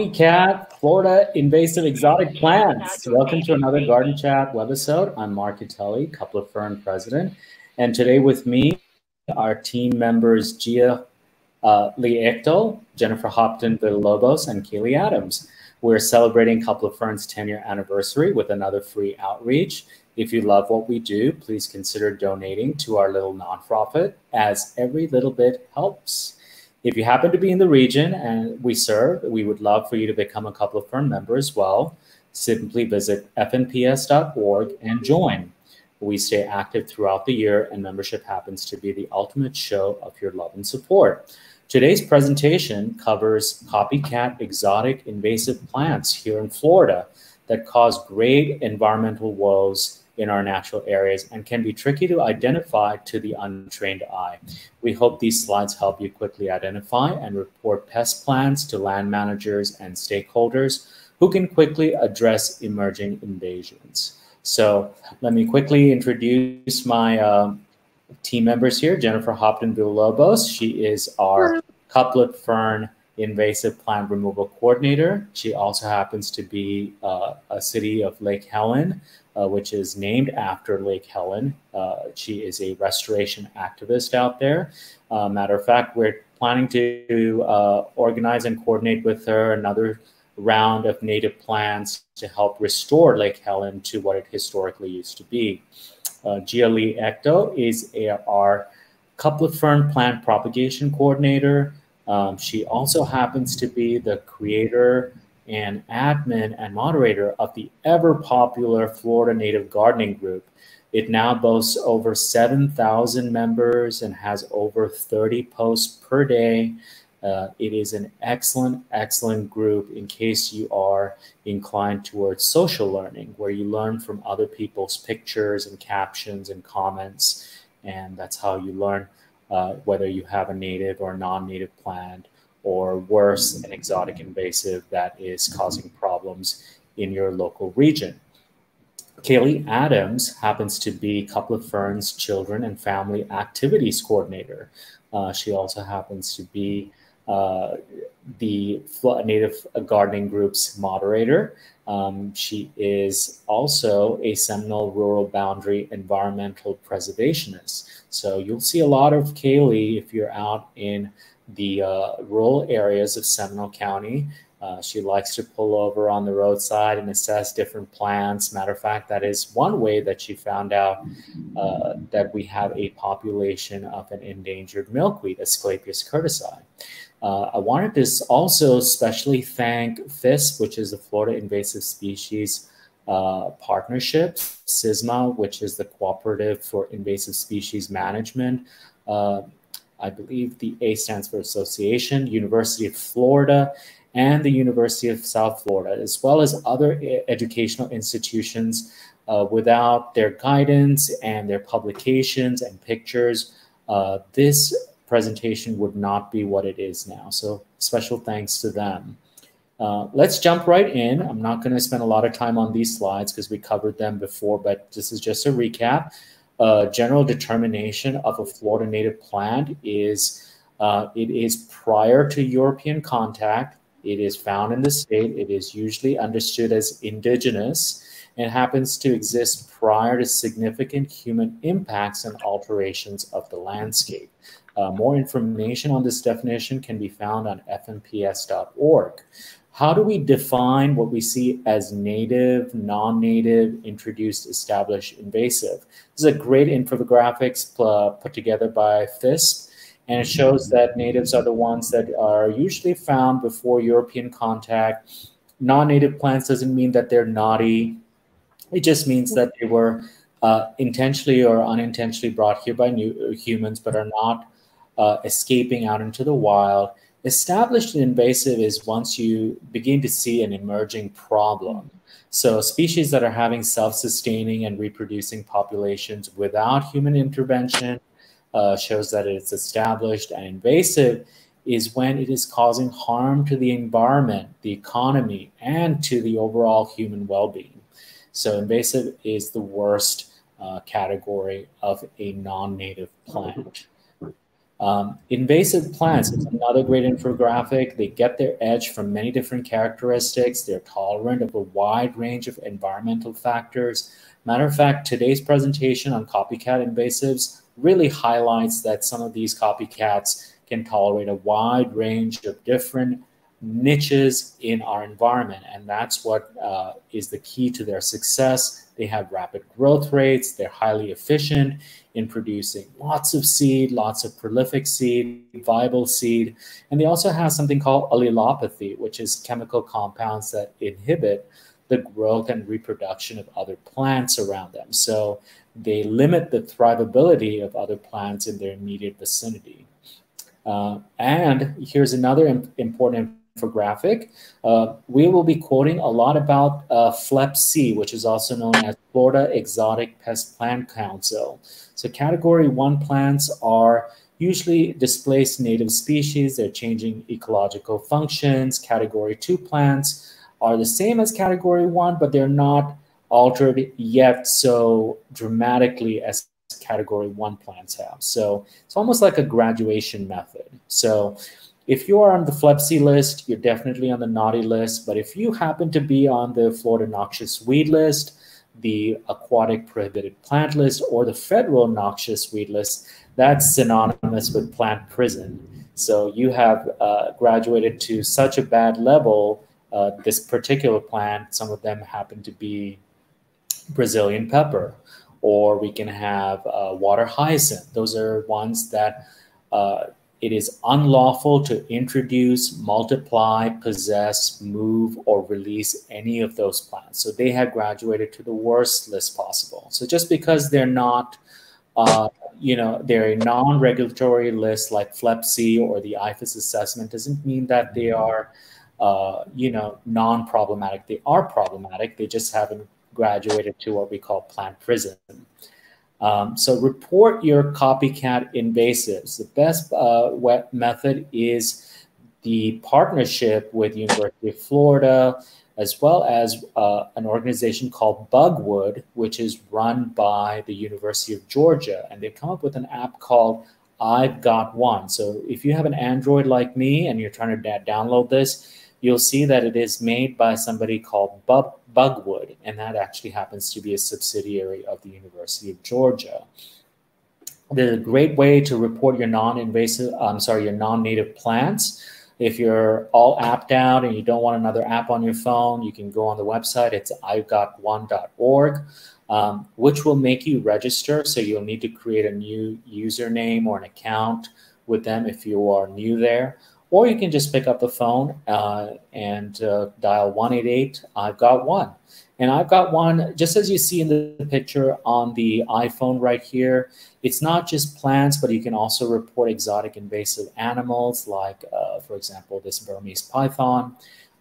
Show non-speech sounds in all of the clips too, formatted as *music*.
Copycat, Florida invasive exotic plants. Welcome to another Garden Chat webisode. I'm Mark Kateli, Cuplet Fern president. And today with me are team members Gia uh, Lee Ekdahl, Jennifer Hopton Villalobos, and Cali Adams. We're celebrating Cuplet Fern's 10 year anniversary with another free outreach. If you love what we do, please consider donating to our little nonprofit, as every little bit helps. If you happen to be in the region and we serve, we would love for you to become a Cuplet Fern member as well. Simply visit fnps.org and join. We stay active throughout the year, and membership happens to be the ultimate show of your love and support. Today's presentation covers copycat exotic invasive plants here in Florida that cause great environmental woes in our natural areas and can be tricky to identify to the untrained eye. We hope these slides help you quickly identify and report pest plans to land managers and stakeholders who can quickly address emerging invasions. So let me quickly introduce my uh, team members here. Jennifer Hopton Villalobos, she is our Cuplet Fern invasive plant removal coordinator. She also happens to be uh, a city of Lake Helen uh, which is named after Lake Helen. Uh, she is a restoration activist out there. Uh, matter of fact, we're planning to uh, organize and coordinate with her another round of native plants to help restore Lake Helen to what it historically used to be. Uh, Gia Lee Ekdahl is our Cuplet Fern plant propagation coordinator. Um, she also happens to be the creator and admin and moderator of the ever popular Florida Native Gardening Group. It now boasts over 7,000 members and has over 30 posts per day. Uh, it is an excellent, excellent group in case you are inclined towards social learning, where you learn from other people's pictures and captions and comments. And that's how you learn uh, whether you have a native or non native plant or worse, an exotic invasive that is causing problems in your local region. Cali Adams happens to be Cuplet Fern's Children and Family Activities Coordinator. Uh, she also happens to be uh, the Native Gardening Group's moderator. Um, she is also a Seminole Rural Boundary Environmental Preservationist. So you'll see a lot of Cali if you're out in the uh, rural areas of Seminole County. Uh, she likes to pull over on the roadside and assess different plants. Matter of fact, that is one way that she found out uh, that we have a population of an endangered milkweed, Asclepias curtissii. Uh, I wanted to also especially thank FISP, which is the Florida Invasive Species uh, Partnership, CISMA, which is the Cooperative for Invasive Species Management, uh, I believe the A stands for Association, University of Florida, and the University of South Florida, as well as other educational institutions. Uh, without their guidance and their publications and pictures, uh, this presentation would not be what it is now. So special thanks to them. Uh, let's jump right in. I'm not going to spend a lot of time on these slides because we covered them before, but this is just a recap uh, general determination of a Florida native plant is uh, it is prior to European contact. It is found in the state. It is usually understood as indigenous and happens to exist prior to significant human impacts and alterations of the landscape. Uh, more information on this definition can be found on fnps.org. How do we define what we see as native, non-native, introduced, established, invasive? This is a great infographics uh, put together by FISP, and it shows that natives are the ones that are usually found before European contact. Non-native plants doesn't mean that they're naughty. It just means that they were uh, intentionally or unintentionally brought here by new, humans, but are not uh, escaping out into the wild Established and invasive is once you begin to see an emerging problem. So species that are having self-sustaining and reproducing populations without human intervention uh, shows that it's established and invasive is when it is causing harm to the environment, the economy, and to the overall human well-being. So invasive is the worst uh, category of a non-native plant. Um, invasive plants is another great infographic. They get their edge from many different characteristics. They're tolerant of a wide range of environmental factors. Matter of fact, today's presentation on copycat invasives really highlights that some of these copycats can tolerate a wide range of different niches in our environment. And that's what uh, is the key to their success. They have rapid growth rates, they're highly efficient in producing lots of seed, lots of prolific seed, viable seed. And they also have something called allelopathy, which is chemical compounds that inhibit the growth and reproduction of other plants around them. So they limit the thrivability of other plants in their immediate vicinity. Uh, and here's another important infographic. Uh, we will be quoting a lot about uh, FLEPC, which is also known as Florida Exotic Pest Plant Council. So category one plants are usually displaced native species. They're changing ecological functions. Category two plants are the same as category one, but they're not altered yet so dramatically as category one plants have. So it's almost like a graduation method. So if you are on the FLEPC list, you're definitely on the naughty list. But if you happen to be on the Florida noxious weed list, the aquatic prohibited plant list, or the federal noxious weed list, that's synonymous with plant prison. So you have uh, graduated to such a bad level. Uh, this particular plant, some of them happen to be Brazilian pepper, or we can have uh, water hyacinth. Those are ones that uh, it is unlawful to introduce, multiply, possess, move, or release any of those plants. So they have graduated to the worst list possible. So just because they're not, uh, you know, they're a non-regulatory list like FLEPC or the IFAS assessment doesn't mean that they are, uh, you know, non-problematic. They are problematic. They just haven't graduated to what we call plant prison. Um, so report your copycat invasives. The best uh, method is the partnership with University of Florida, as well as uh, an organization called Bugwood, which is run by the University of Georgia. And they've come up with an app called I've Got One. So if you have an Android like me and you're trying to download this, you'll see that it is made by somebody called Bub Bugwood, and that actually happens to be a subsidiary of the University of Georgia. There's a great way to report your non-invasive, I'm sorry, your non-native plants. If you're all apped out and you don't want another app on your phone, you can go on the website. It's i'vegotone.org, um, which will make you register. So you'll need to create a new username or an account with them if you are new there or you can just pick up the phone uh, and uh, dial 188 I've got one. And I've got one, just as you see in the picture on the iPhone right here, it's not just plants, but you can also report exotic invasive animals like, uh, for example, this Burmese python.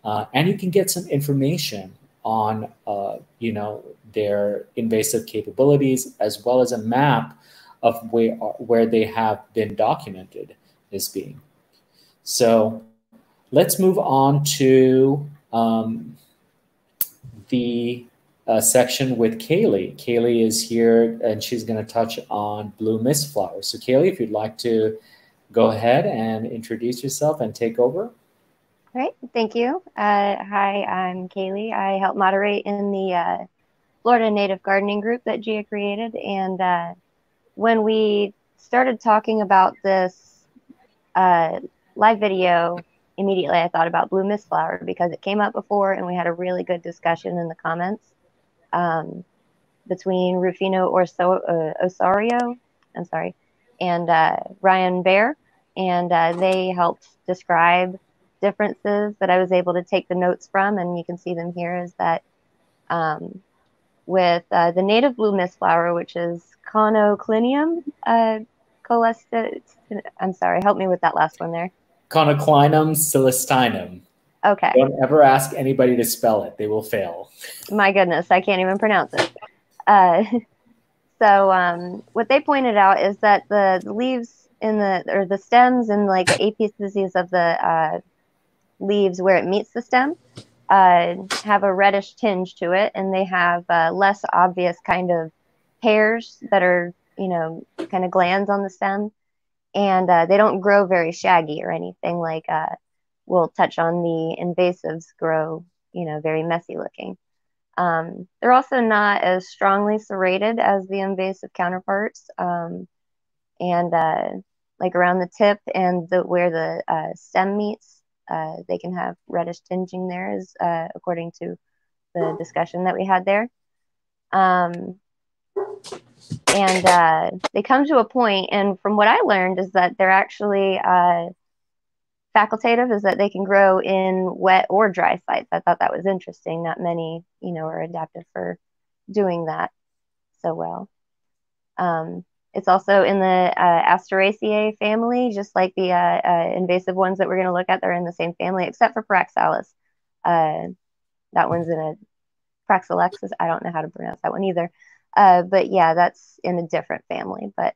Uh, and you can get some information on, uh, you know, their invasive capabilities, as well as a map of where, where they have been documented as being. So let's move on to um, the uh, section with Cali. Cali is here and she's going to touch on blue mist flowers. So Cali, if you'd like to go ahead and introduce yourself and take over. All right, thank you. Uh, hi, I'm Cali. I help moderate in the uh, Florida Native Gardening Group that Gia created. And uh, when we started talking about this uh, live video, immediately I thought about Blue Mist Flower because it came up before and we had a really good discussion in the comments um, between Rufino Orso, uh, Osorio, I'm sorry, and uh, Ryan Bear. And uh, they helped describe differences that I was able to take the notes from, and you can see them here. Is that um, with uh, the native blue mist flower, which is Conoclinium uh, I'm sorry, help me with that last one there. Conoclinium coelestinum. Okay. Don't ever ask anybody to spell it; they will fail. My goodness, I can't even pronounce it. Uh, *laughs* so, um, what they pointed out is that the, the, leaves in the or the stems and like the apices of the uh, leaves where it meets the stem uh, have a reddish tinge to it, and they have uh, less obvious kind of hairs that are you know kind of glands on the stem and uh, they don't grow very shaggy or anything like uh, we'll touch on the invasives grow, you know, very messy looking. Um, they're also not as strongly serrated as the invasive counterparts, um, and uh, like around the tip and the where the uh, stem meets, uh, they can have reddish tinging there, is uh, according to the discussion that we had there. Um, and uh, they come to a point, and from what I learned is that they're actually uh, facultative, is that they can grow in wet or dry sites. I thought that was interesting. Not many, you know, are adapted for doing that so well. Um, it's also in the uh, Asteraceae family, just like the uh, uh, invasive ones that we're going to look at. They're in the same family, except for Paraxalis. Uh, that one's in a Praxilexis. I don't know how to pronounce that one either. Uh, but yeah, that's in a different family. But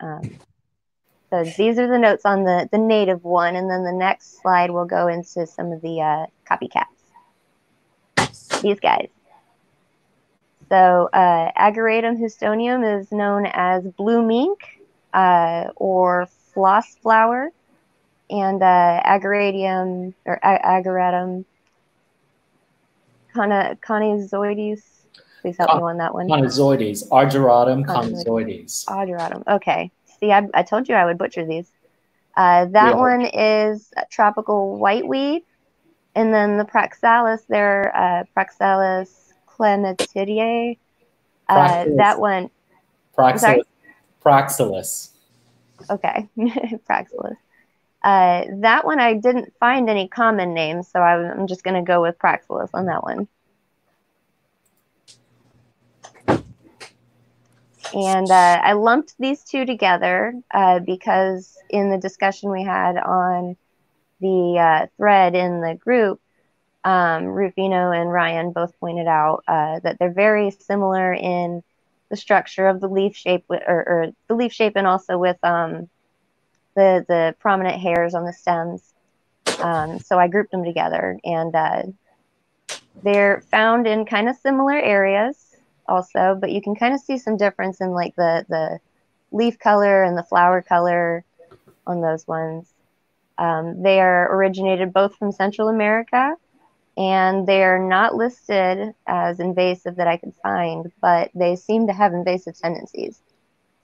um, so these are the notes on the, the native one. And then the next slide will go into some of the uh, copycats. These guys. So uh, Ageratum is known as blue mink uh, or floss flower. And uh, Ageratium or Ageratum conyzoides Please help Con- me on that one. Conyzoides, Ageratum conyzoides. Ageratum. Okay. See, I, I told you I would butcher these. Uh, that yeah. one is tropical whiteweed. And then the Praxelis, they're uh, Praxelis clematidea. Uh, that one. Praxelis. Praxelis. Okay. *laughs* Praxelis. Uh, that one I didn't find any common names, so I'm just going to go with Praxelis on that one. And uh, I lumped these two together uh, because in the discussion we had on the uh, thread in the group, um, Rufino and Ryan both pointed out uh, that they're very similar in the structure of the leaf shape, or, or the leaf shape, and also with um, the the prominent hairs on the stems. Um, so I grouped them together, and uh, they're found in kind of similar areas also, but you can kind of see some difference in like the the leaf color and the flower color on those ones. Um, they are originated both from Central America and they are not listed as invasive that I could find, but they seem to have invasive tendencies.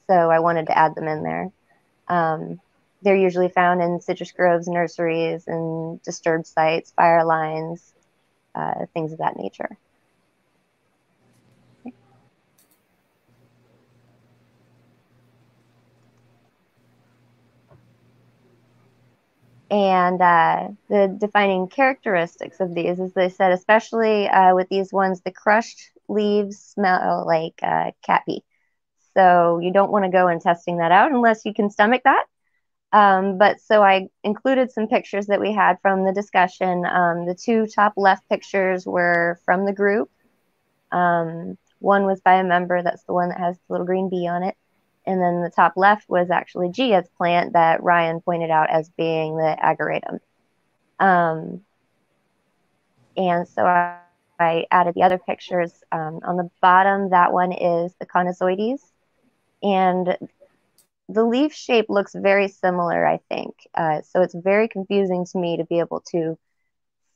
So I wanted to add them in there. Um, they're usually found in citrus groves, nurseries, and disturbed sites, fire lines, uh, things of that nature. And uh, the defining characteristics of these, as they said, especially uh, with these ones, the crushed leaves smell like uh, cat pee. So you don't want to go and testing that out unless you can stomach that. Um, but so I included some pictures that we had from the discussion. Um, the two top left pictures were from the group. Um, one was by a member, that's the one that has the little green bee on it. And then the top left was actually Gia's plant that Ryan pointed out as being the ageratum. Um, and so I, I, added the other pictures. Um, on the bottom, that one is the conyzoides. And the leaf shape looks very similar, I think. Uh, so it's very confusing to me to be able to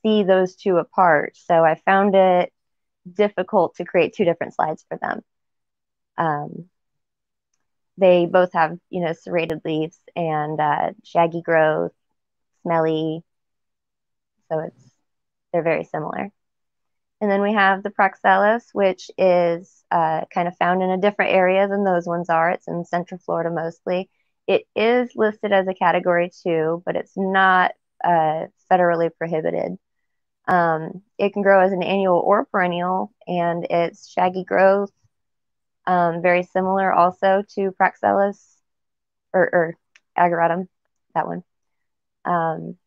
see those two apart. So I found it difficult to create two different slides for them. Um, they both have you know serrated leaves and uh, shaggy growth, smelly. So it's they're very similar. And then we have the Praxelis, which is uh, kind of found in a different area than those ones are. It's in Central Florida mostly. It is listed as a Category Two, but it's not uh, federally prohibited. Um, it can grow as an annual or perennial, and it's shaggy growth, um, very similar also to Praxelis or, or that one. Um,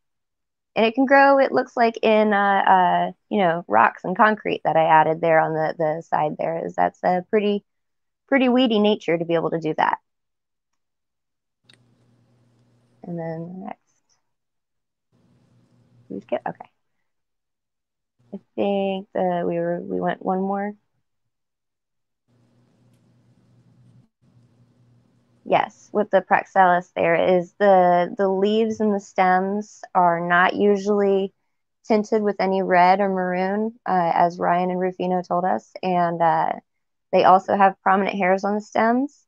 and it can grow, it looks like in, uh, uh, you know, rocks and concrete that I added there on the, the side there is that's a pretty, pretty weedy nature to be able to do that. And then next, we skip, okay. I think the, we were, we went one more. Yes, with the Praxelis there is the the leaves and the stems are not usually tinted with any red or maroon, uh, as Ryan and Rufino told us, and uh, they also have prominent hairs on the stems.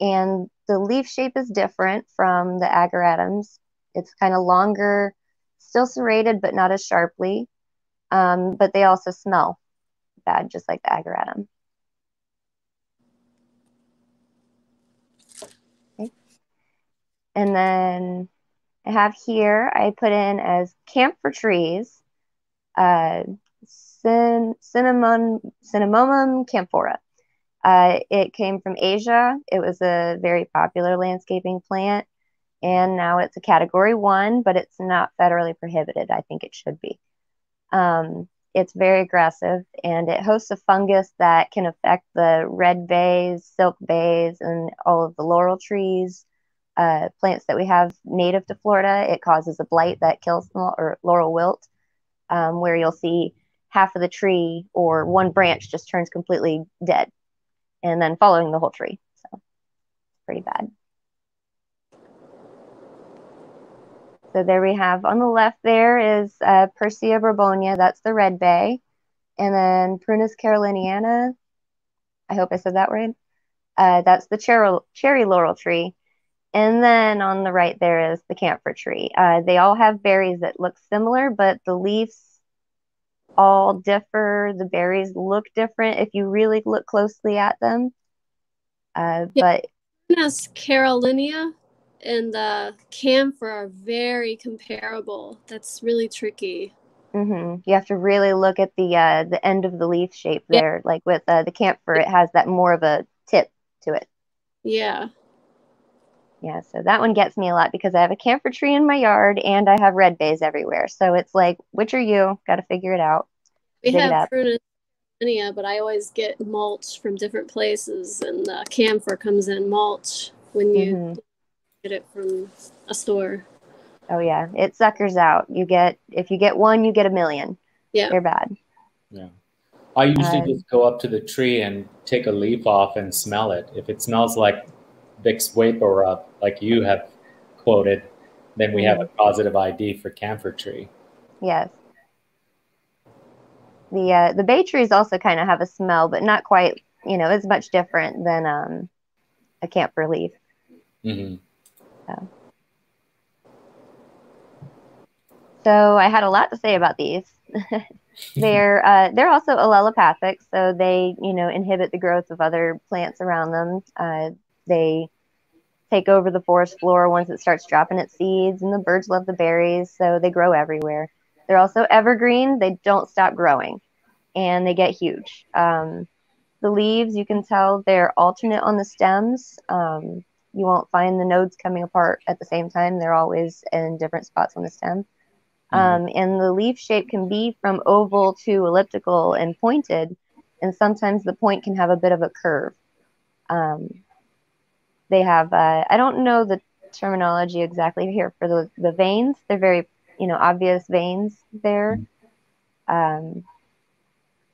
And the leaf shape is different from the ageratums. It's kind of longer, still serrated, but not as sharply. Um, but they also smell bad, just like the ageratum. And then I have here, I put in as camphor trees, uh, cin- cinnamon, cinnamomum camphora. Uh, it came from Asia. It was a very popular landscaping plant, and now it's a category one, but it's not federally prohibited. I think it should be. Um, it's very aggressive and it hosts a fungus that can affect the red bays, silk bays, and all of the laurel trees, uh, plants that we have native to Florida. It causes a blight that kills or laurel wilt, um, where you'll see half of the tree or one branch just turns completely dead and then following the whole tree. So it's pretty bad. So there we have on the left there is uh, Persea borbonia, that's the red bay. And then Prunus caroliniana, I hope I said that right. Uh, that's the cherry, cherry laurel tree. And then on the right there is the camphor tree. Uh, they all have berries that look similar, but the leaves all differ. The berries look different if you really look closely at them. Uh, yeah. But Carolinia and the camphor are very comparable. That's really tricky. Mm-hmm. You have to really look at the uh, the end of the leaf shape there. Yeah. Like with uh, the camphor, it has that more of a tip to it. Yeah. Yeah, so that one gets me a lot because I have a camphor tree in my yard and I have red bays everywhere. So it's like, which are you? Got to figure it out. We Dig have prunus but I always get mulch from different places, and the camphor comes in mulch when you mm-hmm get it from a store. Oh yeah, it suckers out. You get if you get one, you get a million. Yeah, they're bad. Yeah, I usually uh, just go up to the tree and take a leaf off and smell it. If it smells like Vicks VapoRub, like you have quoted, then we have a mm-hmm. positive ID for camphor tree. Yes. The uh, the bay trees also kind of have a smell, but not quite. You know, it's much different than um, a camphor leaf. Mm-hmm. So. so I had a lot to say about these. *laughs* they're uh, they're also allelopathic, so they you know inhibit the growth of other plants around them. Uh, they take over the forest floor once it starts dropping its seeds, and the birds love the berries, so they grow everywhere. They're also evergreen; they don't stop growing, and they get huge. Um, the leaves, you can tell they're alternate on the stems. Um, you won't find the nodes coming apart at the same time. They're always in different spots on the stem. Mm-hmm. Um, and the leaf shape can be from oval to elliptical and pointed, and sometimes the point can have a bit of a curve. Um, they have, uh, I don't know the terminology exactly here for the, the veins. They're very, you know, obvious veins there. Um,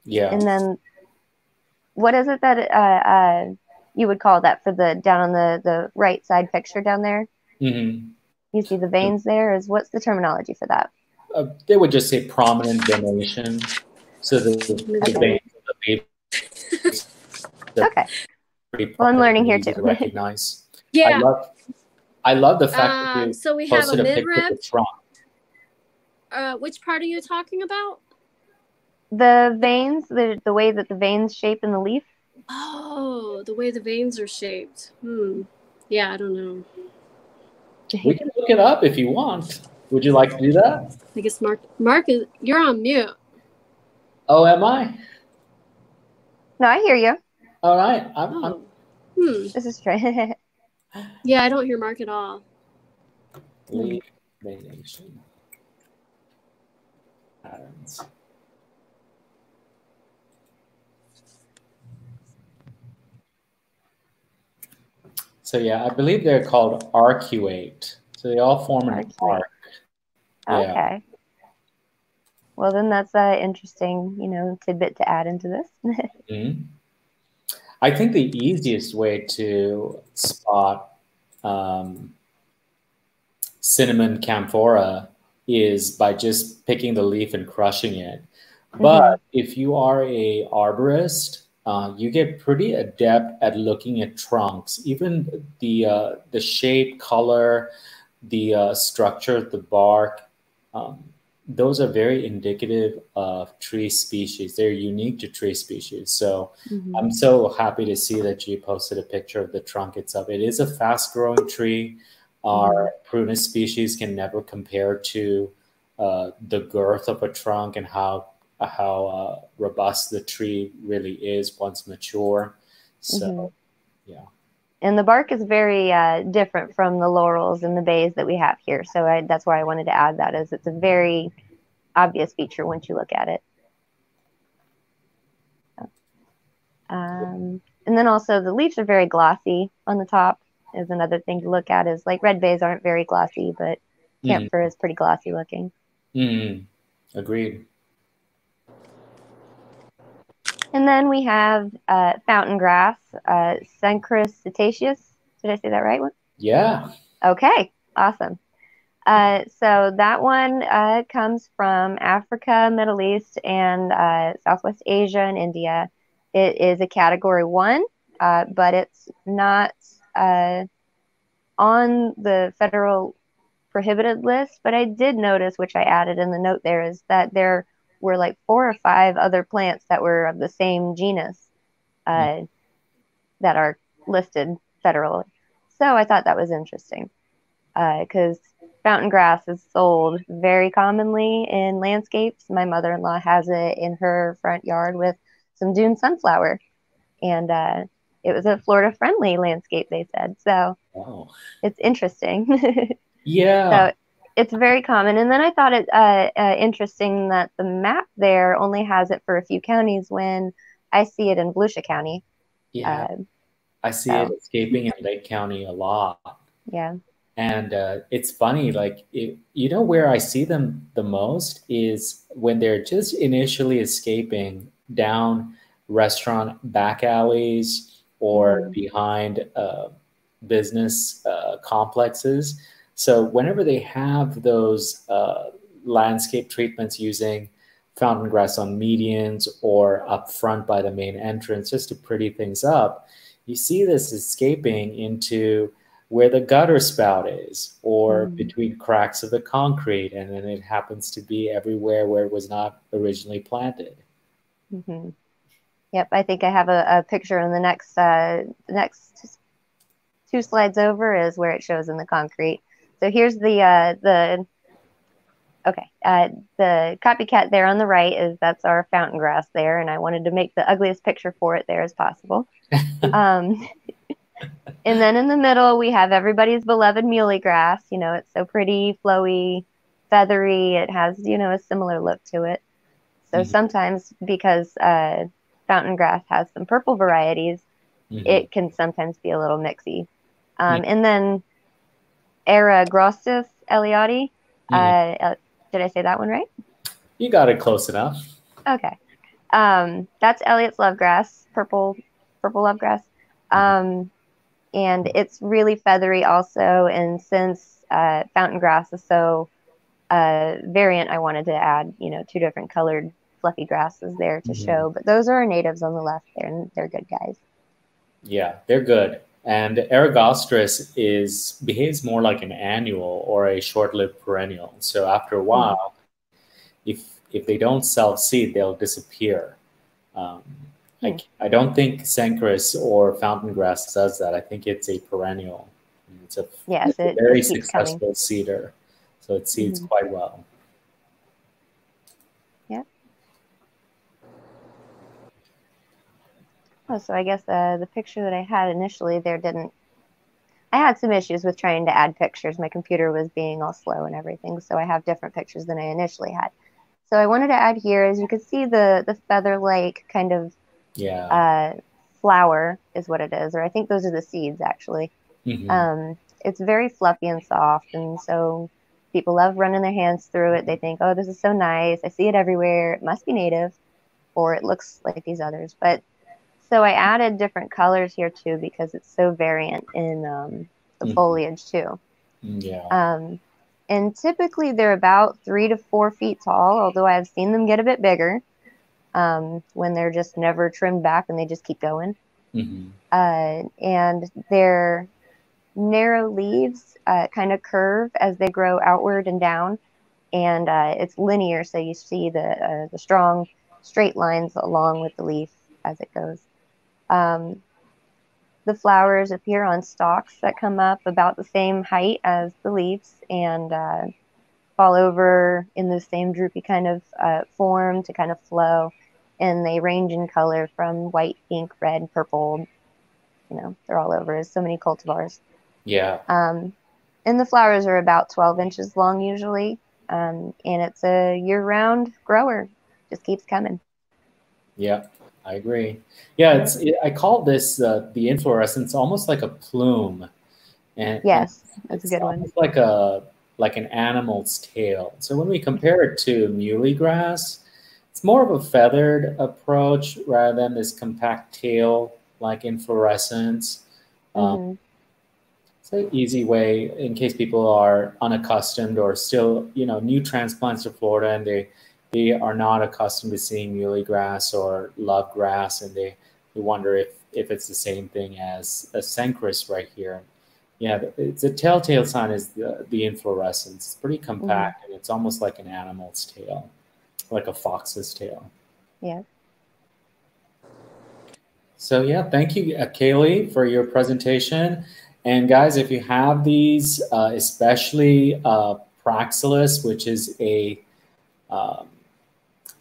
yeah. And then what is it that uh, uh, you would call that for the down on the the right side picture down there. Mm-hmm. You see the veins there. Is what's the terminology for that? Uh, they would just say prominent venation. So the, the, okay. veins. The, okay. Well, I'm learning here too. *laughs* To recognize. *laughs* yeah. I love, I love the fact uh, that you um, so we have a midrib. Uh, which part are you talking about? The veins, the the way that the veins shape in the leaf. Oh, the way the veins are shaped. Hmm. Yeah, I don't know. We can look it up if you want. Would you like to do that? I guess Mark, Mark, is, you're on mute. Oh, am I? No, I hear you. All right. I'm, oh. I'm... Hmm. This is strange. *laughs* yeah, I don't hear Mark at all. Leaf venation patterns. So yeah, I believe they're called arcuate. So they all form an arc. Yeah. Okay. Well, then that's an interesting, you know, tidbit to add into this. *laughs* mm-hmm. I think the easiest way to spot um, cinnamon camphora is by just picking the leaf and crushing it. But mm-hmm. if you are a arborist, uh, you get pretty adept at looking at trunks, even the uh, the shape, color, the uh, structure of the bark. Um, those are very indicative of tree species. They're unique to tree species. So mm-hmm. I'm so happy to see that you posted a picture of the trunk itself. It is a fast growing tree. Our mm-hmm. prunus species can never compare to uh, the girth of a trunk and how how uh, robust the tree really is once mature. So, mm-hmm. yeah. And the bark is very uh, different from the laurels and the bays that we have here. So I, that's why I wanted to add that. Is it's a very obvious feature once you look at it. Um, and then also the leaves are very glossy on the top. Is another thing to look at. Is like red bays aren't very glossy, but mm-hmm. camphor mm. is pretty glossy looking. Mm. Agreed. And then we have uh, fountain grass, uh, Cenchrus setaceus. Did I say that right? Yeah. Okay, awesome. Uh, so that one uh, comes from Africa, Middle East, and uh, Southwest Asia and India. It is a category one, uh, but it's not uh, on the federal prohibited list. But I did notice, which I added in the note there, is that there were like four or five other plants that were of the same genus uh, hmm. that are listed federally. So I thought that was interesting because uh, fountain grass is sold very commonly in landscapes. My mother in law has it in her front yard with some dune sunflower. And uh, it was a Florida friendly landscape, they said. So wow. it's interesting. *laughs* yeah. So it's very common. And then I thought it uh, uh, interesting that the map there only has it for a few counties when I see it in Volusia County. Yeah. Uh, I see so. it escaping in Lake County a lot. Yeah. And uh, it's funny, like, it, you know, where I see them the most is when they're just initially escaping down restaurant back alleys or mm-hmm. behind uh, business uh, complexes so whenever they have those uh, landscape treatments using fountain grass on medians or up front by the main entrance just to pretty things up, you see this escaping into where the gutter spout is or mm. between cracks of the concrete and then it happens to be everywhere where it was not originally planted. Mm-hmm. Yep, I think I have a, a picture in the next uh, next two slides over is where it shows in the concrete. So here's the uh, the okay uh, the copycat there on the right is that's our fountain grass there, and I wanted to make the ugliest picture for it there as possible. *laughs* um, and then in the middle we have everybody's beloved muhly grass. You know, it's so pretty, flowy, feathery. It has you know a similar look to it. So mm-hmm. sometimes because uh, fountain grass has some purple varieties, mm-hmm. it can sometimes be a little mixy. Um, mm-hmm. And then Eragrostis elliottii. Mm-hmm. Uh, uh, did I say that one right? You got it close enough. Okay. Um, that's Elliott's lovegrass, purple, purple lovegrass. Mm-hmm. Um, and it's really feathery also. And since uh, fountain grass is so uh, variant, I wanted to add, you know, two different colored fluffy grasses there to mm-hmm. show. But those are our natives on the left there, and they're good guys. Yeah, they're good. And Eragrostis is behaves more like an annual or a short-lived perennial. So after a hmm. while, if if they don't self-seed, they'll disappear. Um, like I don't think Cenchrus or fountain grass does that. I think it's a perennial. It's a, yes, it's a very successful coming. seeder, so it seeds mm-hmm. quite well. Oh, so I guess uh, the picture that I had initially there didn't. I had some issues with trying to add pictures. My computer was being all slow and everything, so I have different pictures than I initially had. So I wanted to add here, as you can see, the the feather-like kind of yeah uh, flower is what it is, or I think those are the seeds actually. Mm-hmm. Um, it's very fluffy and soft, and so people love running their hands through it. They think, "Oh, this is so nice! I see it everywhere. It must be native, or it looks like these others." But so I added different colors here too because it's so variant in um, the mm-hmm. foliage too. Mm, yeah. Um, and typically they're about three to four feet tall, although I've seen them get a bit bigger um, when they're just never trimmed back and they just keep going. Mm-hmm. Uh, and their narrow leaves uh, kind of curve as they grow outward and down, and uh, it's linear, so you see the uh, the strong straight lines along with the leaf as it goes. Um, the flowers appear on stalks that come up about the same height as the leaves and uh, fall over in the same droopy kind of uh, form to kind of flow. And they range in color from white, pink, red, purple. You know, they're all over. There's so many cultivars. Yeah. Um, and the flowers are about 12 inches long usually. Um, and it's a year round grower, just keeps coming. Yeah. I agree. Yeah, it's. It, I call this uh, the inflorescence almost like a plume, and yes, that's a good one. Like a like an animal's tail. So when we compare it to muhly grass, it's more of a feathered approach rather than this compact tail like inflorescence. Um, mm-hmm. Um, it's an easy way in case people are unaccustomed or still, you know, new transplants to Florida and they they are not accustomed to seeing muhly grass or love grass, and they, they wonder if, if it's the same thing as a cenchrus right here. Yeah, it's a telltale sign is the, the inflorescence. It's pretty compact, mm-hmm. and it's almost like an animal's tail, like a fox's tail. Yeah. So yeah, thank you, uh, Cali, for your presentation. And guys, if you have these, uh, especially uh, which is a um,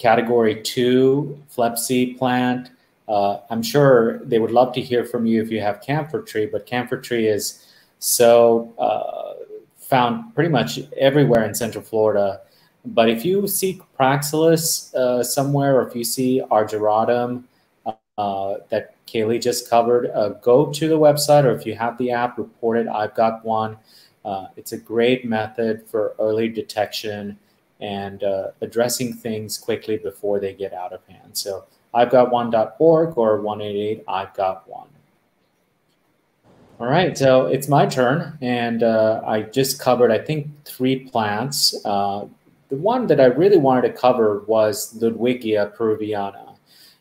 category two Flepsy plant. Uh, I'm sure they would love to hear from you if you have camphor tree, but camphor tree is so uh, found pretty much everywhere in Central Florida. But if you see Praxelis uh, somewhere, or if you see Argyrodum uh, that Cali just covered, uh, go to the website, or if you have the app, report it. I've got one. Uh, it's a great method for early detection and uh, addressing things quickly before they get out of hand. So I've got one.org or 188, I've got one. All right, so it's my turn, and uh, I just covered, I think, three plants. Uh, the one that I really wanted to cover was Ludwigia peruviana.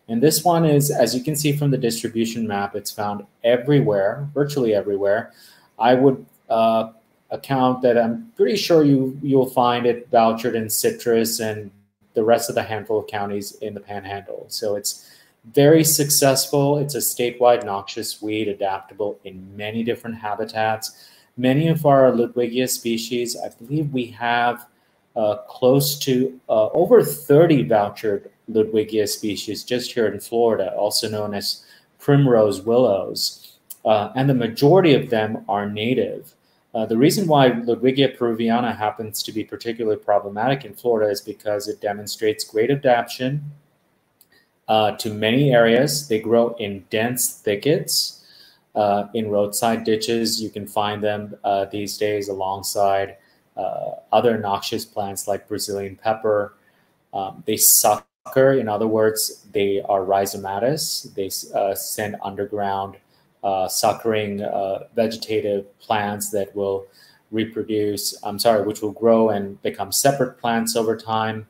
And this one is, as you can see from the distribution map, it's found everywhere, virtually everywhere. I would uh, account that I'm pretty sure you you'll find it vouchered in citrus and the rest of the handful of counties in the Panhandle. So it's very successful. It's a statewide noxious weed, adaptable in many different habitats. Many of our Ludwigia species, I believe we have uh, close to uh, over 30 vouchered Ludwigia species just here in Florida, also known as primrose willows. Uh, and the majority of them are native. Uh, the reason why Ludwigia peruviana happens to be particularly problematic in Florida is because it demonstrates great adaptation uh, to many areas. They grow in dense thickets, uh, in roadside ditches. You can find them uh, these days alongside uh, other noxious plants like Brazilian pepper. Um, they sucker, in other words, they are rhizomatous. They send underground suckering uh, vegetative plants that will reproduce, I'm sorry, which will grow and become separate plants over time.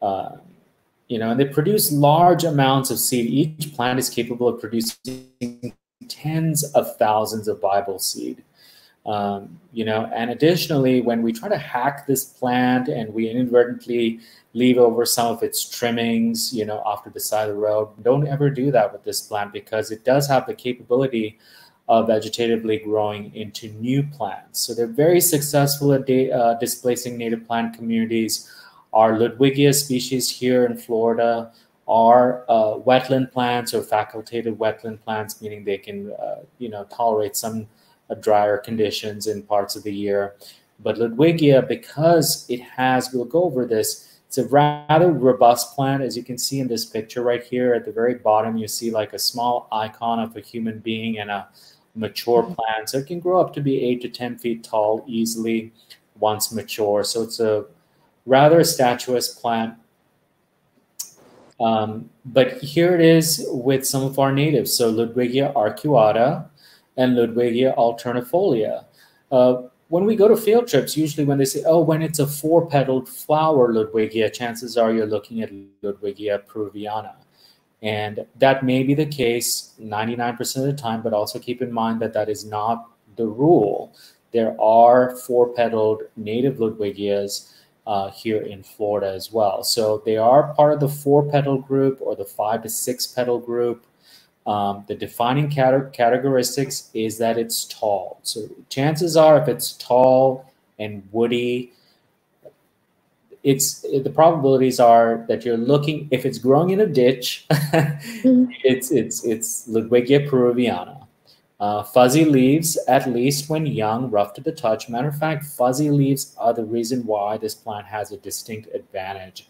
Uh, you know, and they produce large amounts of seed. Each plant is capable of producing tens of thousands of viable seed. Um, you know, and additionally, when we try to hack this plant and we inadvertently leave over some of its trimmings, you know, off to the side of the road, don't ever do that with this plant because it does have the capability of vegetatively growing into new plants. So they're very successful at uh, displacing native plant communities. Our Ludwigia species here in Florida are uh, wetland plants or facultative wetland plants, meaning they can, uh, you know, tolerate some uh, drier conditions in parts of the year. But Ludwigia, because it has, we'll go over this, it's a rather robust plant. As you can see in this picture right here at the very bottom, you see like a small icon of a human being and a mature mm-hmm. plant. So it can grow up to be eight to 10 feet tall easily once mature. So it's a rather statuous plant. Um, but here it is with some of our natives. So Ludwigia arcuata, and Ludwigia alternifolia. uh, when we go to field trips, usually when they say, oh, when it's a four-petaled flower Ludwigia, chances are you're looking at Ludwigia peruviana. And that may be the case 99% of the time, but also keep in mind that that is not the rule. There are four-petaled native Ludwigias uh, here in Florida as well. So they are part of the four-petal group or the five to six-petal group. Um, the defining cat- characteristics is that it's tall. So chances are, if it's tall and woody, it's the probabilities are that you're looking if it's growing in a ditch, mm-hmm. *laughs* it's it's it's Ludwigia peruviana. Uh, fuzzy leaves, at least when young, rough to the touch. Matter of fact, fuzzy leaves are the reason why this plant has a distinct advantage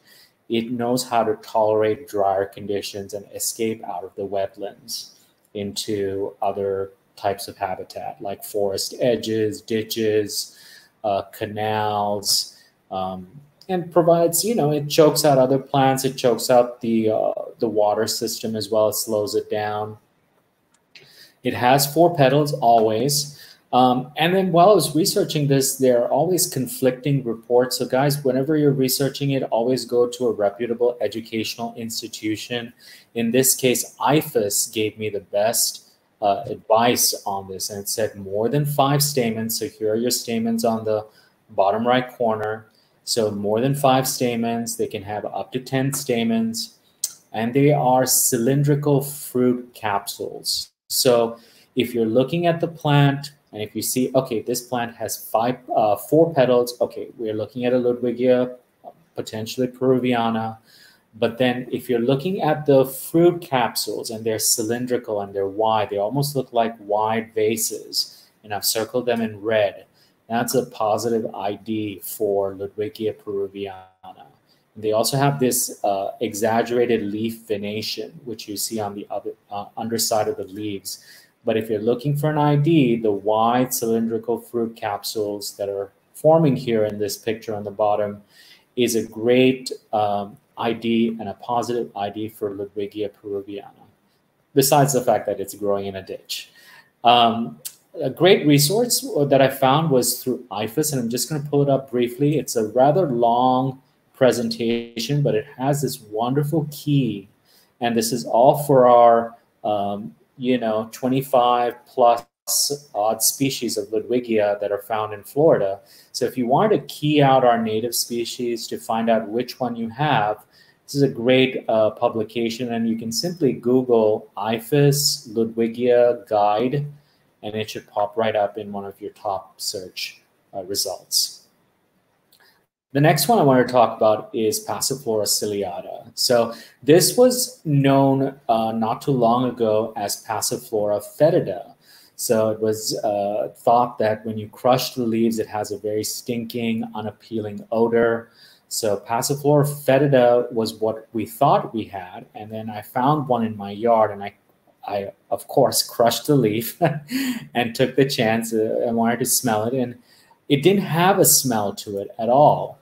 it knows how to tolerate drier conditions and escape out of the wetlands into other types of habitat like forest edges, ditches, uh, canals, um, and provides, you know, it chokes out other plants, it chokes out the, uh, the water system as well, it slows it down. It has four petals always. Um, and then while I was researching this, there are always conflicting reports. So, guys, whenever you're researching it, always go to a reputable educational institution. In this case, IFAS gave me the best uh, advice on this, and it said more than five stamens. So, here are your stamens on the bottom right corner. So, more than five stamens, they can have up to 10 stamens, and they are cylindrical fruit capsules. So, if you're looking at the plant, and if you see, okay, this plant has five, uh, four petals. Okay, we're looking at a Ludwigia, potentially Peruviana. But then if you're looking at the fruit capsules and they're cylindrical and they're wide, they almost look like wide vases. And I've circled them in red. That's a positive ID for Ludwigia peruviana. And they also have this uh, exaggerated leaf venation, which you see on the other uh, underside of the leaves. But if you're looking for an ID, the wide cylindrical fruit capsules that are forming here in this picture on the bottom is a great um, ID and a positive ID for Ludwigia peruviana, besides the fact that it's growing in a ditch. Um, a great resource that I found was through IFAS, and I'm just going to pull it up briefly. It's a rather long presentation, but it has this wonderful key, and this is all for our um, you know, 25 plus odd species of Ludwigia that are found in Florida. So if you want to key out our native species to find out which one you have, this is a great uh, publication, and you can simply Google IFAS Ludwigia Guide, and it should pop right up in one of your top search uh, results. The next one I want to talk about is Passiflora ciliata. So this was known uh, not too long ago as Passiflora fetida. So it was uh, thought that when you crush the leaves, it has a very stinking, unappealing odor. So Passiflora fetida was what we thought we had, and then I found one in my yard, and I, I of course crushed the leaf *laughs* and took the chance. Uh, I wanted to smell it, and it didn't have a smell to it at all.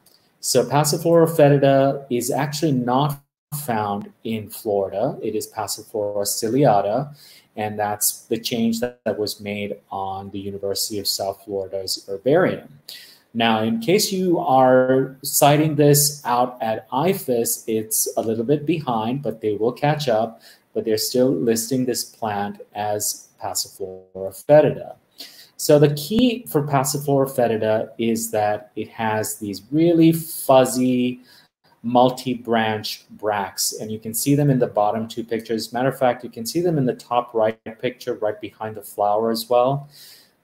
So Passiflora fetida is actually not found in Florida. It is Passiflora ciliata, and that's the change that, that was made on the University of South Florida's herbarium. Now, in case you are citing this out at IFAS, it's a little bit behind, but they will catch up. But they're still listing this plant as Passiflora fetida. So the key for Passiflora fetida is that it has these really fuzzy, multi-branch bracts, and you can see them in the bottom two pictures. Matter of fact, you can see them in the top right picture, right behind the flower as well.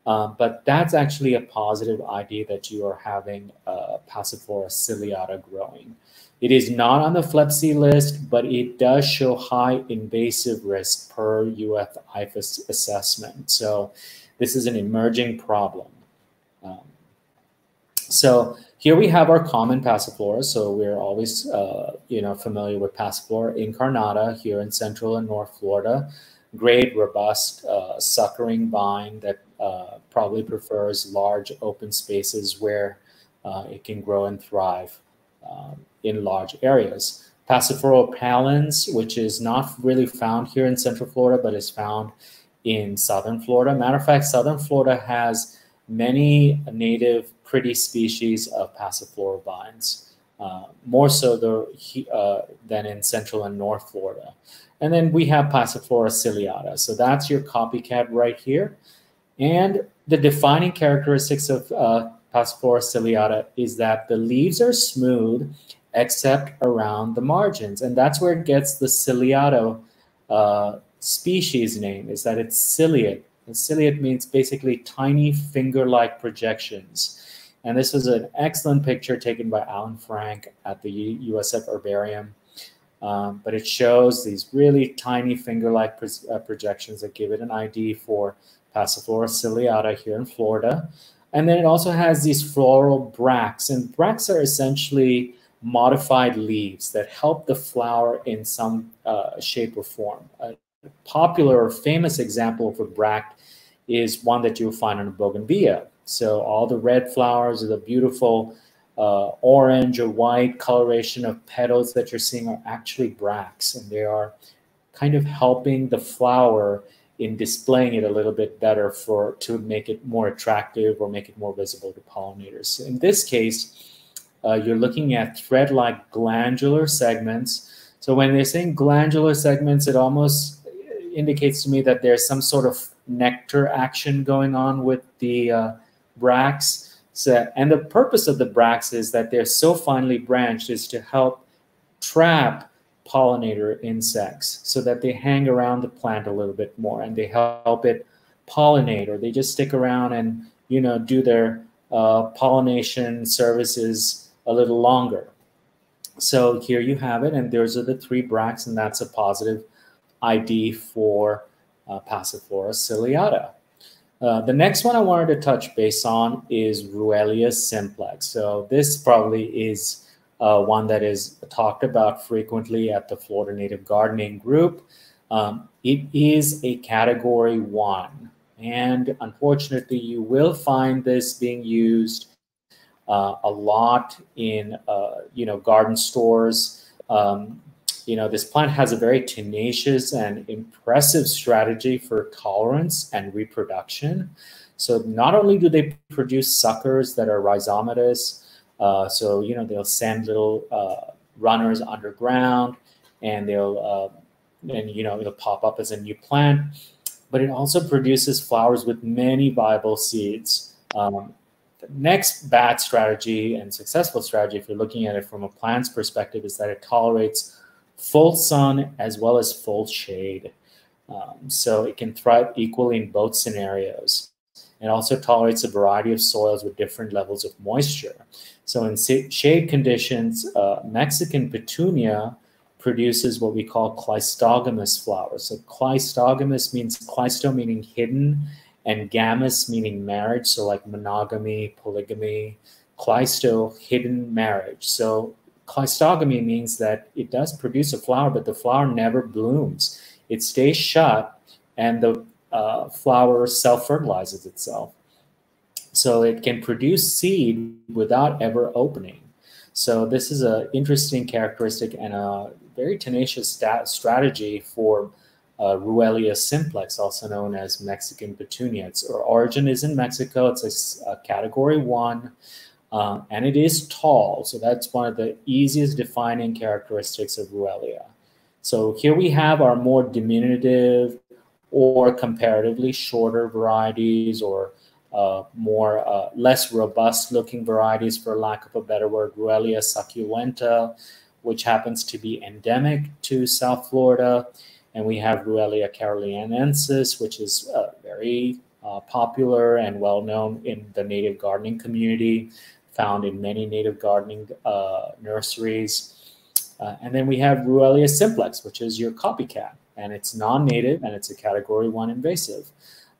Um, but that's actually a positive idea that you are having uh, Passiflora ciliata growing. It is not on the FLEPPC list, but it does show high invasive risk per UF IFAS assessment. So this is an emerging problem. Um, so here we have our common passiflora. So we're always, uh, you know, familiar with passiflora incarnata here in Central and North Florida. Great, robust, uh, suckering vine that uh, probably prefers large open spaces where uh, it can grow and thrive um, in large areas. Passiflora pallens, which is not really found here in Central Florida, but is found in southern Florida. Matter of fact, southern Florida has many native pretty species of passiflora vines, uh, more so the, uh, than in central and north Florida. And then we have Passiflora ciliata. So that's your copycat right here. And the defining characteristics of uh, Passiflora ciliata is that the leaves are smooth except around the margins. And that's where it gets the ciliato uh, species name, is that it's ciliate. And ciliate means basically tiny finger-like projections. And this is an excellent picture taken by Alan Franck at the USF Herbarium. Um, but it shows these really tiny finger-like pro uh, projections that give it an ID for Passiflora ciliata here in Florida. And then it also has these floral bracts. And bracts are essentially modified leaves that help the flower in some uh, shape or form. A popular or famous example of a bract is one that you'll find on a bougainvillea. So all the red flowers the beautiful uh, orange or white coloration of petals that you're seeing are actually bracts, and they are kind of helping the flower in displaying it a little bit better for to make it more attractive or make it more visible to pollinators. In this case, uh, you're looking at thread-like glandular segments. So when they're saying glandular segments, it almost indicates to me that there's some sort of nectar action going on with the uh, bracts. So, and the purpose of the bracts is that they're so finely branched is to help trap pollinator insects so that they hang around the plant a little bit more and they help it pollinate or they just stick around and you know do their uh, pollination services a little longer. So here you have it, and those are the three bracts, and that's a positive ID for uh, Passiflora ciliata. Uh, the next one I wanted to touch base on is Ruellia simplex. So this probably is uh, one that is talked about frequently at the Florida Native Gardening Group. Um, it is a category one, and unfortunately, you will find this being used uh, a lot in uh, you know garden stores. Um, you know, this plant has a very tenacious and impressive strategy for tolerance and reproduction. So not only do they produce suckers that are rhizomatous, uh, so you know they'll send little uh, runners underground, and they'll uh, and you know it'll pop up as a new plant, but it also produces flowers with many viable seeds. Um, the next bad strategy and successful strategy, if you're looking at it from a plant's perspective, is that it tolerates full sun as well as full shade. Um, so it can thrive equally in both scenarios. It also tolerates a variety of soils with different levels of moisture. So in shade conditions, uh, Mexican petunia produces what we call cleistogamous flowers. So cleistogamous means cleisto meaning hidden and gamous meaning marriage. So like monogamy, polygamy, cleisto, hidden marriage. So Cleistogamy means that it does produce a flower, but the flower never blooms. It stays shut and the uh, flower self-fertilizes itself. So it can produce seed without ever opening. So this is an interesting characteristic and a very tenacious strategy for uh, Ruellia simplex, also known as Mexican petunia. Its origin is in Mexico. It's a, a category one. Um, and it is tall. So that's one of the easiest defining characteristics of Ruellia. So here we have our more diminutive or comparatively shorter varieties or uh, more uh, less robust looking varieties, for lack of a better word, Ruellia succulenta, which happens to be endemic to South Florida. And we have Ruellia caroliniensis, which is uh, very uh, popular and well known in the native gardening community found in many native gardening uh, nurseries. Uh, and then we have Ruellia simplex, which is your copycat, and it's non-native and it's a category one invasive.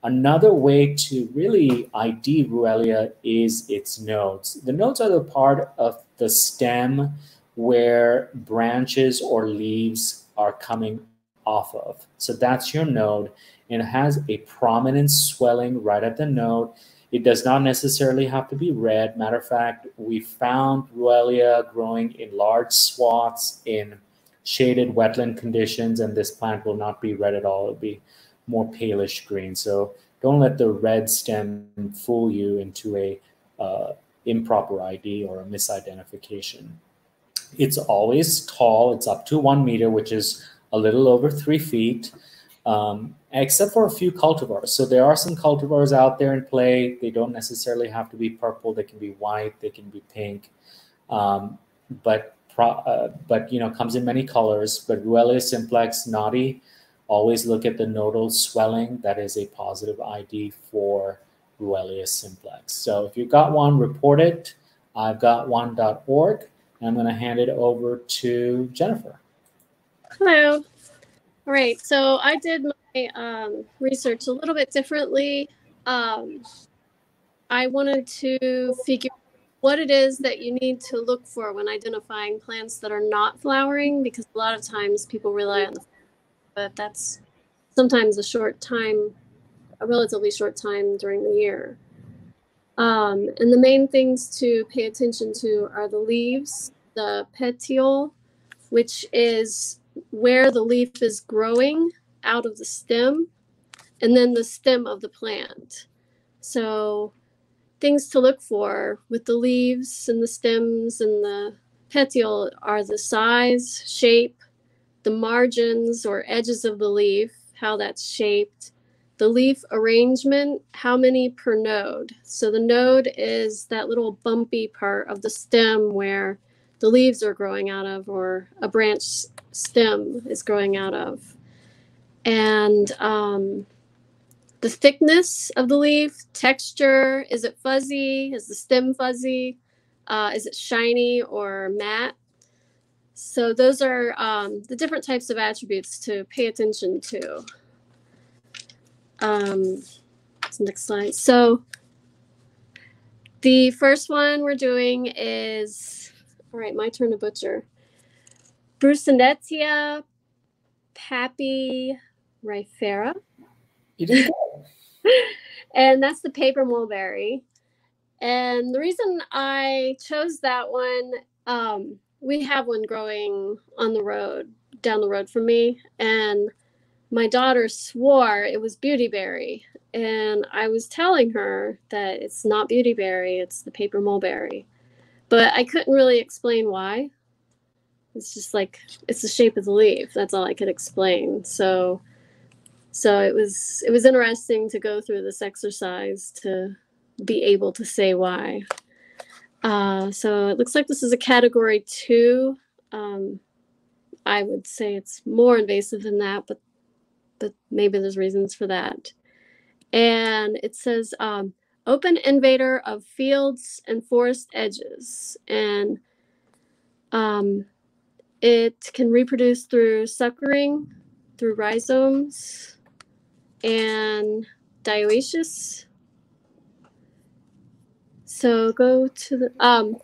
Another way to really ID Ruellia is its nodes. The nodes are the part of the stem where branches or leaves are coming off of. So that's your node, and it has a prominent swelling right at the node it does not necessarily have to be red. Matter of fact, we found Ruellia growing in large swaths in shaded wetland conditions, and this plant will not be red at all. It'll be more palish green. So don't let the red stem fool you into a uh, improper ID or a misidentification. It's always tall. It's up to one meter, which is a little over three feet, um, except for a few cultivars. So there are some cultivars out there in play. They don't necessarily have to be purple. They can be white. They can be pink. Um, but uh, but you know comes in many colors. But Ruellia simplex naughty, always look at the nodal swelling. That is a positive ID for Ruellia simplex. So if you've got one, report it. IveGot1.org. And I'm going to hand it over to Jennifer. Hello. All right. So I did um, research a little bit differently. Um, I wanted to figure what it is that you need to look for when identifying plants that are not flowering because a lot of times people rely on the but that's sometimes a short time a relatively short time during the year um, and the main things to pay attention to are the leaves the petiole which is where the leaf is growing out of the stem and then the stem of the plant so things to look for with the leaves and the stems and the petiole are the size, shape, the margins or edges of the leaf, how that's shaped, the leaf arrangement, how many per node. So the node is that little bumpy part of the stem where the leaves are growing out of or a branch stem is growing out of. And um, the thickness of the leaf, texture, is it fuzzy? Is the stem fuzzy? Uh, is it shiny or matte? So those are um, the different types of attributes to pay attention to. Um, next slide. So the first one we're doing is, all right, my turn to butcher. Broussonetia papyrifera. You did *laughs* and that's the paper mulberry. And the reason I chose that one, um, we have one growing on the road, down the road from me. And my daughter swore it was beautyberry. And I was telling her that it's not beautyberry, it's the paper mulberry. But I couldn't really explain why. It's just like, it's the shape of the leaf. That's all I could explain. So so it was it was interesting to go through this exercise to be able to say why. Uh, so it looks like this is a category two. Um, I would say it's more invasive than that, but but maybe there's reasons for that. And it says um, open invader of fields and forest edges, and um, it can reproduce through suckering, through rhizomes, and dioecious. So go to the, um,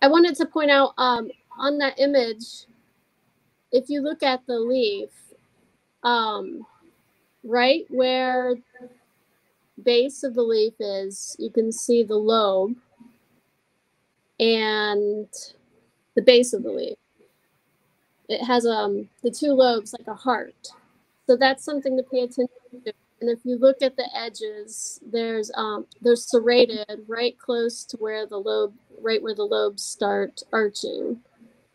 I wanted to point out um, on that image, if you look at the leaf, um, right where base of the leaf is, you can see the lobe and the base of the leaf. It has um the two lobes like a heart. So that's something to pay attention to. And if you look at the edges, there's um, they're serrated right close to where the lobe, right where the lobes start arching.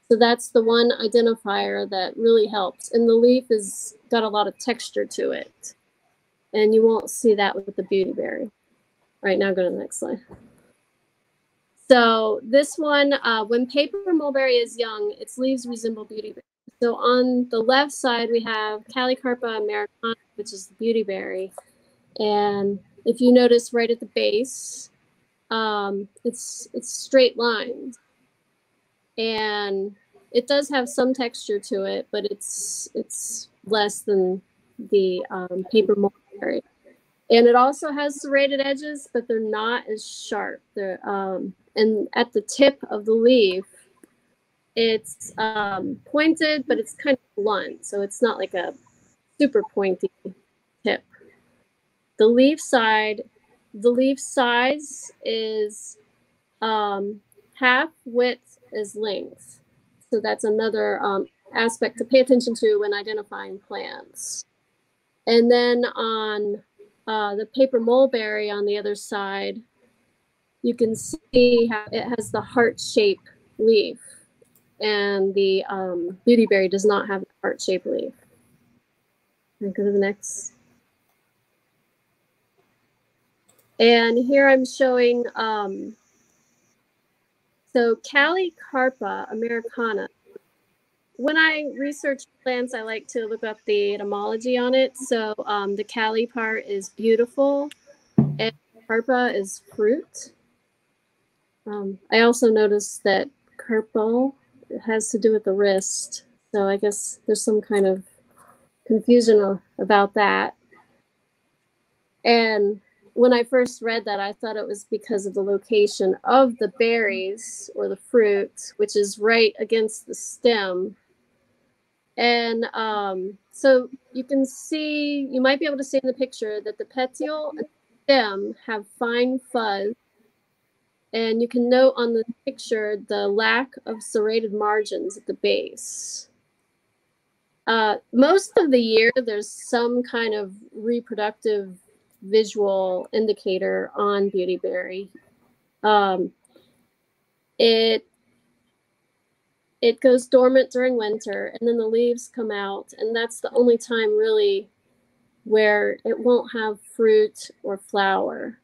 So that's the one identifier that really helps. And the leaf has got a lot of texture to it. And you won't see that with the beautyberry. All right, now go to the next slide. So this one, uh, when paper mulberry is young, its leaves resemble beautyberry. So on the left side, we have Callicarpa americana, which is the beautyberry. And if you notice right at the base, um, it's it's straight lines. And it does have some texture to it, but it's it's less than the um, paper mulberry. And it also has serrated edges, but they're not as sharp. They're um, and at the tip of the leaf, it's um, pointed, but it's kind of blunt. So it's not like a super pointy tip. The leaf side, the leaf size is um, half width is length. So that's another um, aspect to pay attention to when identifying plants. And then on uh, the paper mulberry on the other side, you can see how it has the heart shape leaf and the um, beautyberry does not have a heart shape leaf. And go to the next. And here I'm showing, um, so Carpa americana. When I research plants, I like to look up the etymology on it. So um, the Cali part is beautiful and Carpa is fruit. Um, I also noticed that carpal has to do with the wrist. So I guess there's some kind of confusion about that. And when I first read that, I thought it was because of the location of the berries or the fruit, which is right against the stem. And um, so you can see, you might be able to see in the picture that the petiole and stem have fine fuzz and you can note on the picture the lack of serrated margins at the base. Uh, most of the year, there's some kind of reproductive visual indicator on beautyberry. Um, it it goes dormant during winter, and then the leaves come out, and that's the only time really where it won't have fruit or flower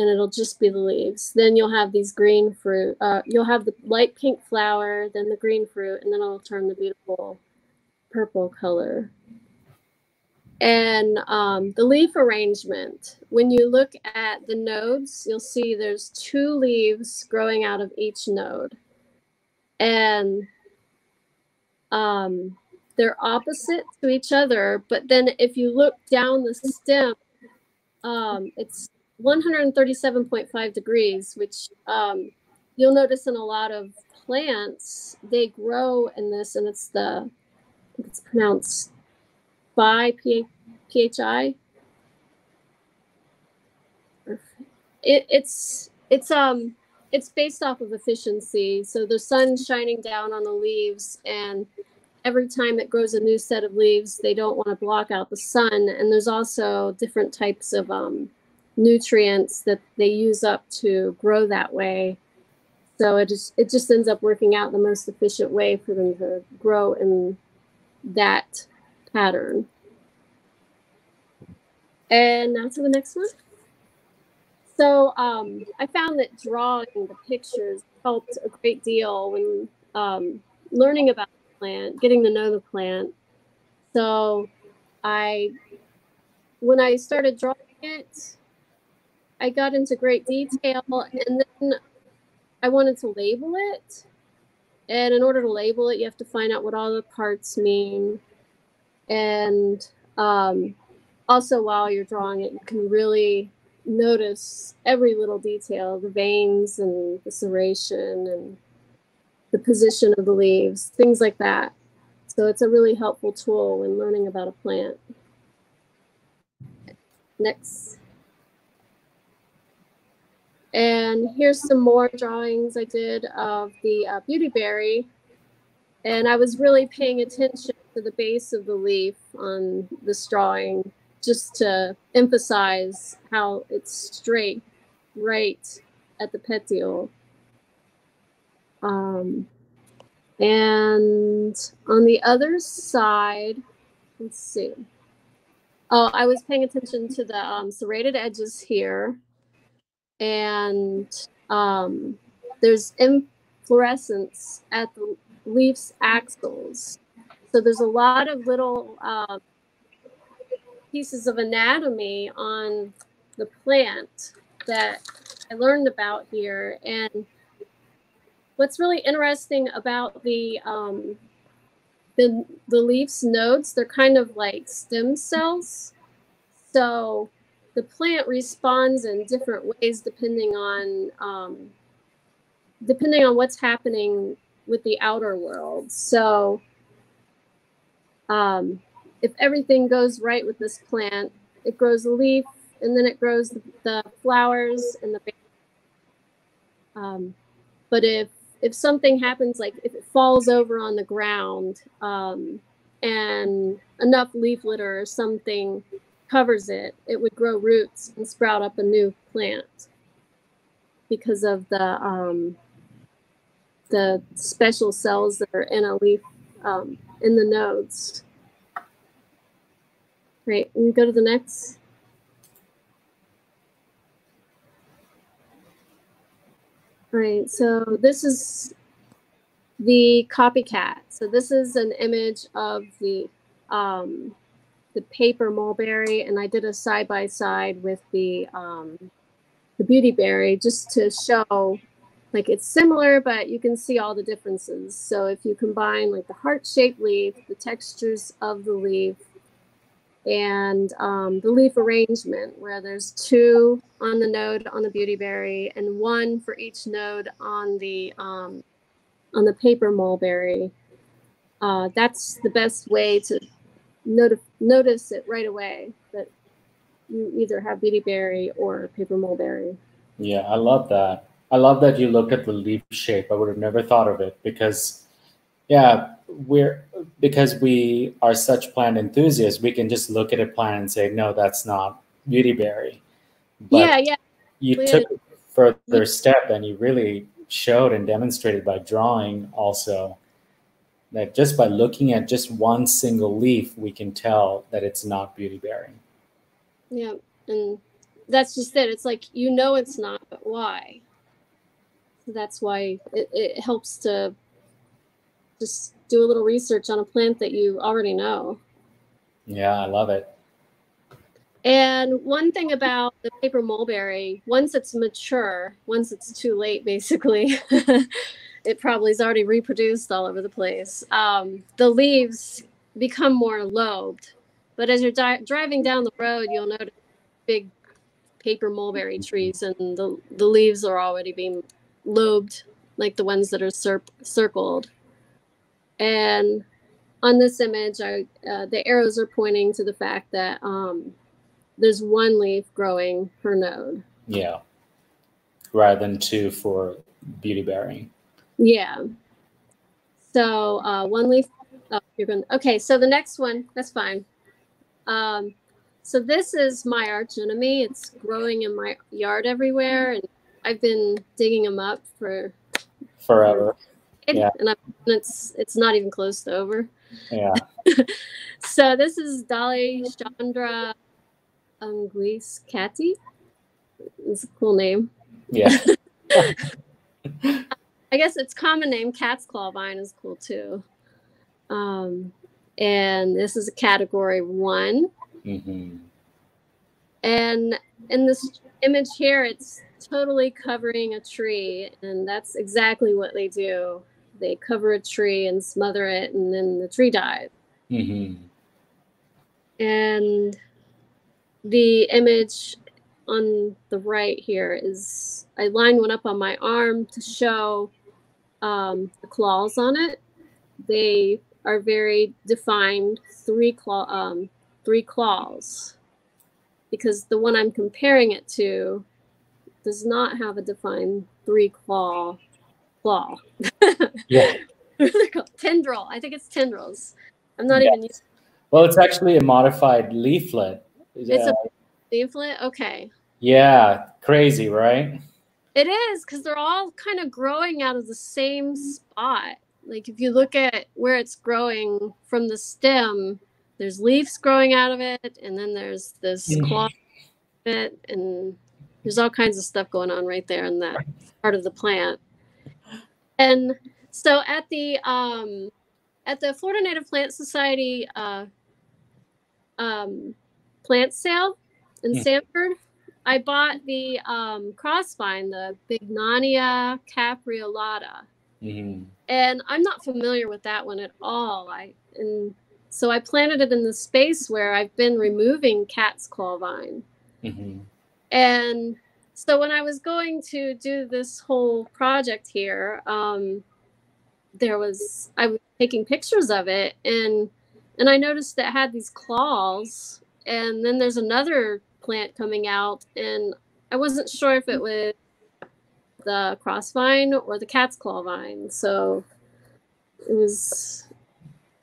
and it'll just be the leaves. Then you'll have these green fruit. Uh, you'll have the light pink flower, then the green fruit, and then it'll turn the beautiful purple color. And um, the leaf arrangement, when you look at the nodes, you'll see there's two leaves growing out of each node. And um, they're opposite to each other, but then if you look down the stem, um, it's 137.5 degrees, which um, you'll notice in a lot of plants, they grow in this, and it's the, it's pronounced by PHI. It, it's it's um it's based off of efficiency. So the sun's shining down on the leaves, and every time it grows a new set of leaves, they don't want to block out the sun. And there's also different types of um, nutrients that they use up to grow that way. So it just it just ends up working out the most efficient way for them to grow in that pattern. And now to the next one. So um, I found that drawing the pictures helped a great deal when um, learning about the plant, getting to know the plant. So I, when I started drawing it, I got into great detail and then I wanted to label it. And in order to label it, you have to find out what all the parts mean. And um, also, while you're drawing it, you can really notice every little detail the veins and the serration and the position of the leaves, things like that. So, it's a really helpful tool when learning about a plant. Next. And here's some more drawings I did of the uh, beautyberry. And I was really paying attention to the base of the leaf on this drawing just to emphasize how it's straight right at the petiole. Um, and on the other side, let's see. Oh, I was paying attention to the um, serrated edges here and um, there's inflorescence at the leaf's axils. So there's a lot of little uh, pieces of anatomy on the plant that I learned about here. And what's really interesting about the um, the, the leaf's nodes, they're kind of like stem cells. So the plant responds in different ways depending on um, depending on what's happening with the outer world. So um, if everything goes right with this plant, it grows a leaf and then it grows the, the flowers and the um, but if if something happens like if it falls over on the ground um, and enough leaf litter or something covers it, it would grow roots and sprout up a new plant because of the um, the special cells that are in a leaf um, in the nodes. Great, we go to the next. Right, so this is the copycat. So this is an image of the um, the paper mulberry, and I did a side by side with the um, the beauty berry just to show like it's similar, but you can see all the differences. So if you combine like the heart shaped leaf, the textures of the leaf, and um, the leaf arrangement where there's two on the node on the beautyberry and one for each node on the um, on the paper mulberry. Uh, that's the best way to not notice it right away that you either have beautyberry or paper mulberry. Yeah, I love that. I love that you look at the leaf shape. I would have never thought of it because, yeah, we're because we are such plant enthusiasts. We can just look at a plant and say, no, that's not beautyberry. But yeah, yeah. You took a further step and you really showed and demonstrated by drawing also that just by looking at just one single leaf, we can tell that it's not beautyberry. Yeah, and that's just it. It's like you know it's not, but why? that's why it, it helps to just do a little research on a plant that you already know. Yeah, I love it. And one thing about the paper mulberry, once it's mature, once it's too late, basically, *laughs* it probably is already reproduced all over the place. Um, the leaves become more lobed, but as you're di- driving down the road, you'll notice big paper mulberry trees, and the the leaves are already being lobed, like the ones that are cir- circled. And on this image, I, uh, the arrows are pointing to the fact that um, there's one leaf growing per node. Yeah. Rather than two for beautyberry. Yeah. So uh, one leaf. Oh, you're going. Okay. So the next one. That's fine. Um, so this is my arch enemy. It's growing in my yard everywhere, and I've been digging them up for forever. It, yeah. And, it's it's not even close to over. Yeah. *laughs* so this is Dolly Chandra Anguis Catty. It's a cool name. Yeah. *laughs* *laughs* I guess its common name, cat's claw vine, is cool too. Um, and this is a category one. Mm-hmm. And in this image here, it's totally covering a tree, and that's exactly what they do. They cover a tree and smother it, and then the tree dies. Mm-hmm. And the image on the right here is I lined one up on my arm to show um, the claws on it. They are very defined three claw um, three claws because the one I'm comparing it to does not have a defined three claw claw. *laughs* yeah. Tendril. I think it's tendrils. I'm not yes. even using Well, it's actually a modified leaflet. It's a leaflet? Okay. Yeah, crazy, right? It is because they're all kind of growing out of the same spot. Like if you look at where it's growing from the stem, there's leaves growing out of it, and then there's this mm. claw bit, and there's all kinds of stuff going on right there in that part of the plant. And so at the um, at the Florida Native Plant Society uh, um, plant sale in yeah. Sanford, I bought the um, crossvine, the Bignonia capreolata. Mm-hmm. And I'm not familiar with that one at all. I and so I planted it in the space where I've been removing cat's claw vine. Mm-hmm. And so when I was going to do this whole project here, um, there was I was taking pictures of it, and and I noticed that it had these claws, and then there's another plant coming out, and I wasn't sure if it was the crossvine or the cat's claw vine. So it was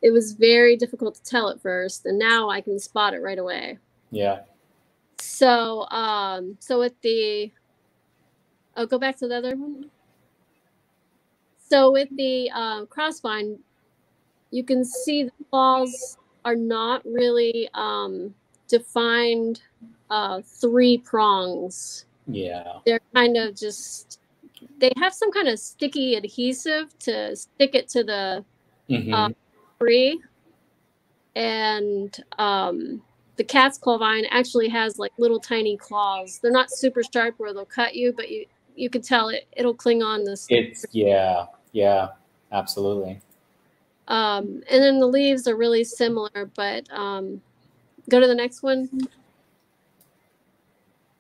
it was very difficult to tell at first, and now I can spot it right away. Yeah. So, um, so with the, oh, go back to the other one. So with the uh, crossvine, you can see the claws are not really um, defined uh, three prongs. Yeah. They're kind of just, they have some kind of sticky adhesive to stick it to the Mhm. um, tree. And um, the cat's claw vine actually has like little tiny claws. They're not super sharp where they'll cut you, but you you can tell it it'll cling on this. it's yeah, yeah, absolutely. Um, and then the leaves are really similar, but um, go to the next one.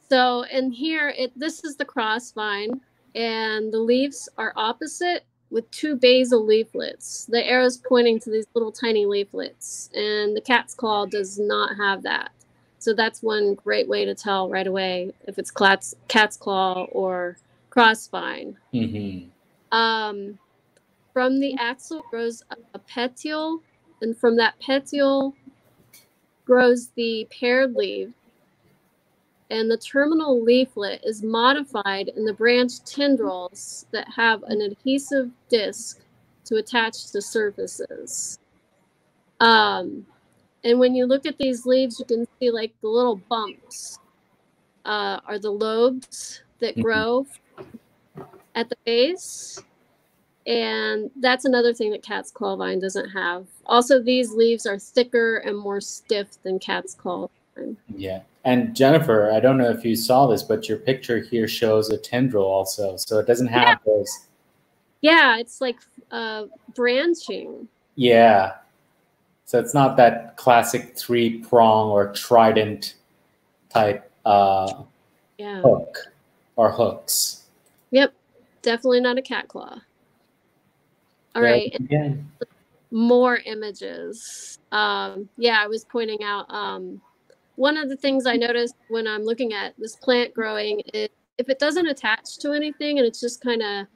So in here, it this is the cross vine, and the leaves are opposite with two basal leaflets. The arrow's pointing to these little tiny leaflets, and the cat's claw does not have that. So that's one great way to tell right away if it's cat's, cat's claw or cross vine. hmm Um, from the axil grows a, a petiole, and from that petiole grows the paired leaf. And the terminal leaflet is modified in the branch tendrils that have an adhesive disc to attach to surfaces. Um, and when you look at these leaves, you can see like the little bumps uh, are the lobes that Mhm. grow at the base. And that's another thing that cat's claw vine doesn't have. Also, these leaves are thicker and more stiff than cat's claw vine. Yeah. And Jennifer, I don't know if you saw this, but your picture here shows a tendril also. So it doesn't have those. Yeah, it's like uh, branching. Yeah. So it's not that classic three prong or trident type uh, Yeah. hook or hooks. Yep. Definitely not a cat claw. All There right. Again. more images. Um, yeah, I was pointing out um, one of the things I noticed when I'm looking at this plant growing is if it doesn't attach to anything and it's just kind of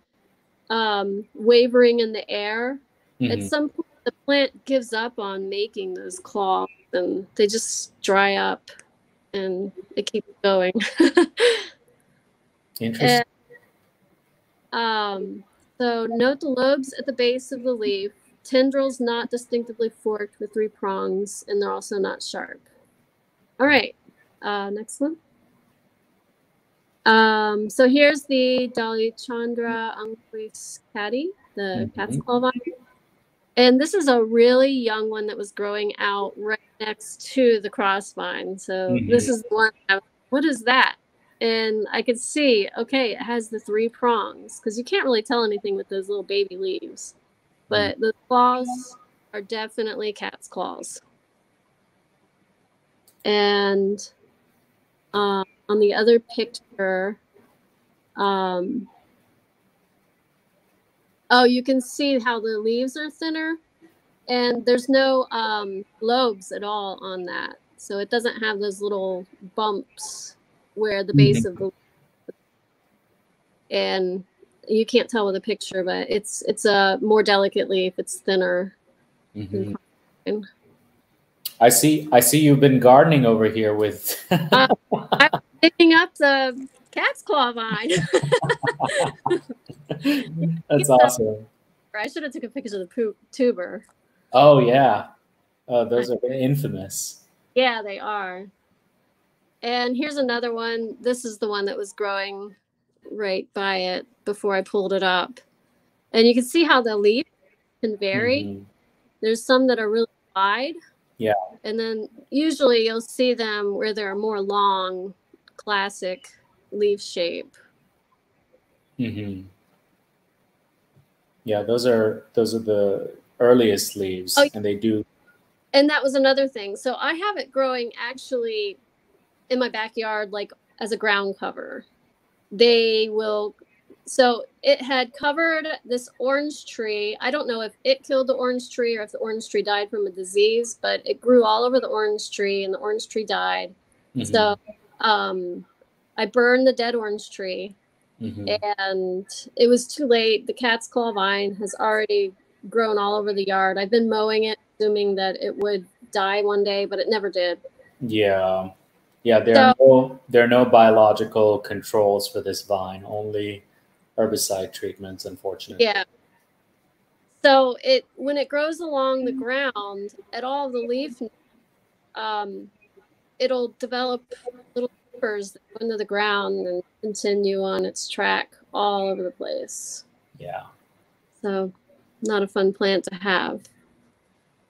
um, wavering in the air, at Mhm. some point the plant gives up on making those claws and they just dry up and it keeps going. *laughs* Interesting. Um, so note the lobes at the base of the leaf. Tendrils not distinctively forked with three prongs, and they're also not sharp. All right, uh, next one. Um, so here's the Dali Chandra anguis catty, the cat's Mhm. claw vine. And this is a really young one that was growing out right next to the cross vine. So this is the one. What is that? And I could see, okay, it has the three prongs because you can't really tell anything with those little baby leaves. But the claws are definitely cat's claws. And uh, on the other picture, um, oh, you can see how the leaves are thinner, and there's no um, lobes at all on that, so it doesn't have those little bumps where the base of the and you can't tell with a picture, but it's it's a more delicate leaf. It's thinner. Mhm. And I see. I see you've been gardening over here with. *laughs* *laughs* picking up the cat's claw vine. *laughs* That's awesome. I should have took a picture of the poop tuber. Oh yeah, oh, those are infamous. Yeah, they are. And here's another one. This is the one that was growing right by it before I pulled it up. And you can see how the leaf can vary. Mhm. There's some that are really wide. Yeah. And then usually you'll see them where they're more long, classic leaf shape. Mhm. Yeah, those are those are the earliest leaves, Oh, and they do. and that was another thing. So I have it growing actually in my backyard, like as a ground cover. They will. So it had covered this orange tree. I don't know if it killed the orange tree or if the orange tree died from a disease, but it grew all over the orange tree, and the orange tree died. Mhm. So um, I burned the dead orange tree, Mhm. and it was too late. The cat's claw vine has already grown all over the yard. I've been mowing it, assuming that it would die one day, but it never did. Yeah, Yeah, there so, are no there are no biological controls for this vine. Only herbicide treatments, unfortunately. Yeah. So it when it grows along the ground at all the leaf, um, it'll develop little that go into the ground and continue on its track all over the place. Yeah. So, not a fun plant to have.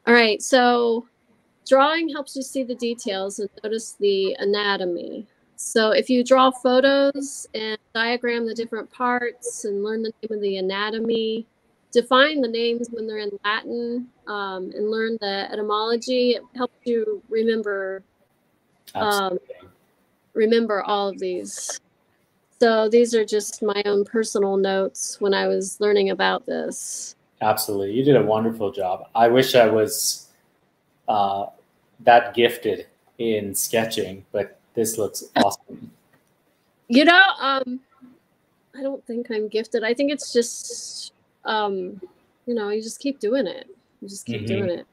All right, so drawing helps you see the details and notice the anatomy. So if you draw photos and diagram the different parts and learn the name of the anatomy, define the names when they're in Latin, um, and learn the etymology, it helps you remember um, remember all of these. So these are just my own personal notes when I was learning about this. Absolutely, you did a wonderful job. I wish I was uh, that gifted in sketching, but this looks awesome. You know, um, I don't think I'm gifted. I think it's just, um, you know, you just keep doing it. You just keep mm-hmm. doing it.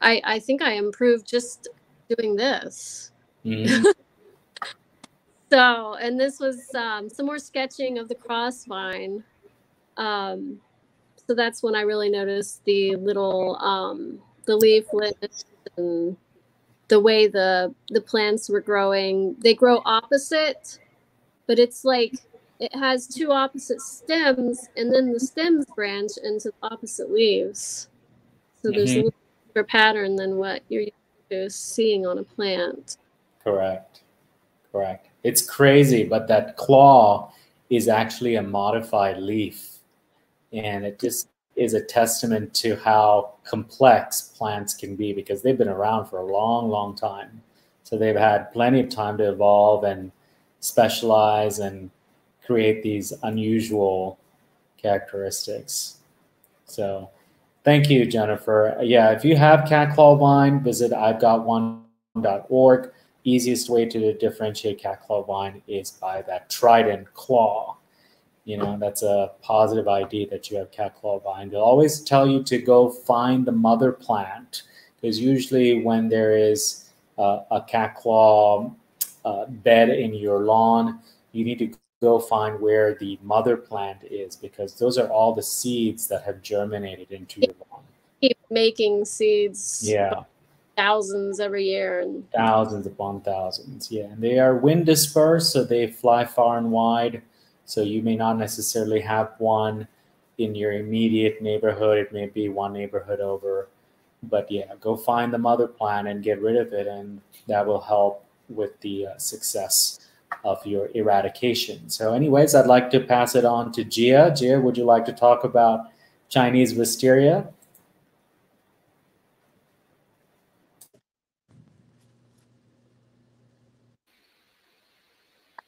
I I think I improved just doing this. Mm-hmm. *laughs* so, and this was um, some more sketching of the crossvine. Um, so that's when I really noticed the little um, the leaflet and the way the the plants were growing. They grow opposite, but it's like it has two opposite stems, and then the stems branch into opposite leaves. So there's mm-hmm. a little pattern than what you're used to seeing on a plant. Correct. Correct. It's crazy, but that claw is actually a modified leaf. And it just is a testament to how complex plants can be because they've been around for a long, long time. So they've had plenty of time to evolve and specialize and create these unusual characteristics. So thank you, Jennifer. Yeah, if you have cat claw vine, visit I've Easiest way to differentiate cat claw vine is by that trident claw you know that's a positive id that you have cat claw vine they'll always tell you to go find the mother plant because usually when there is uh, a cat claw uh, bed in your lawn you need to go find where the mother plant is because those are all the seeds that have germinated into your lawn. Keep making seeds yeah. thousands every year and thousands upon thousands yeah. And they are wind dispersed so they fly far and wide so you may not necessarily have one in your immediate neighborhood. It may be one neighborhood over. But yeah, go find the mother plant and get rid of it, and that will help with the uh, success of your eradication. So, anyways, I'd like to pass it on to Gia. Gia, would you like to talk about Chinese wisteria?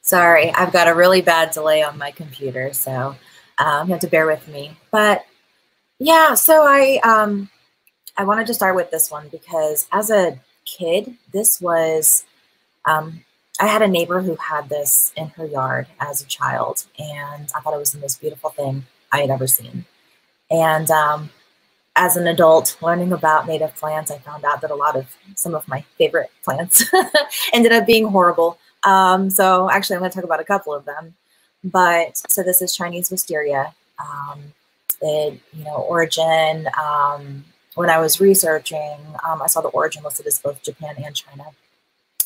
Sorry, I've got a really bad delay on my computer, so um, you have to bear with me. But yeah, so I um, I wanted to start with this one because as a kid, this was um, I had a neighbor who had this in her yard as a child, and I thought it was the most beautiful thing I had ever seen. And um, as an adult, learning about native plants, I found out that a lot of some of my favorite plants *laughs* ended up being horrible. Um, so actually, I'm going to talk about a couple of them. But so this is Chinese wisteria. Um, it, you know, origin. Um, when I was researching, um, I saw the origin listed as both Japan and China,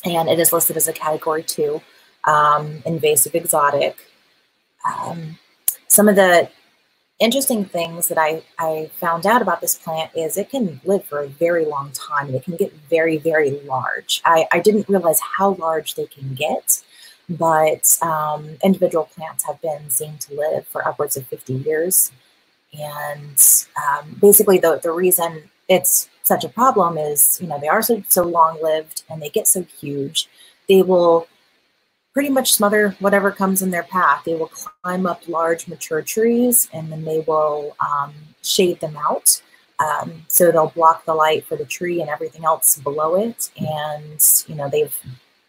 and it is listed as a Category Two, um, invasive exotic. Um, some of the interesting things that I, I found out about this plant is it can live for a very long time. and It can get very, very large. I, I didn't realize how large they can get, but um, individual plants have been seen to live for upwards of 50 years. And um, basically, the, the reason it's such a problem is, you know, they are so, so long lived and they get so huge. They will pretty much smother whatever comes in their path. They will climb up large mature trees and then they will um, shade them out. Um, so they'll block the light for the tree and everything else below it. And you know they've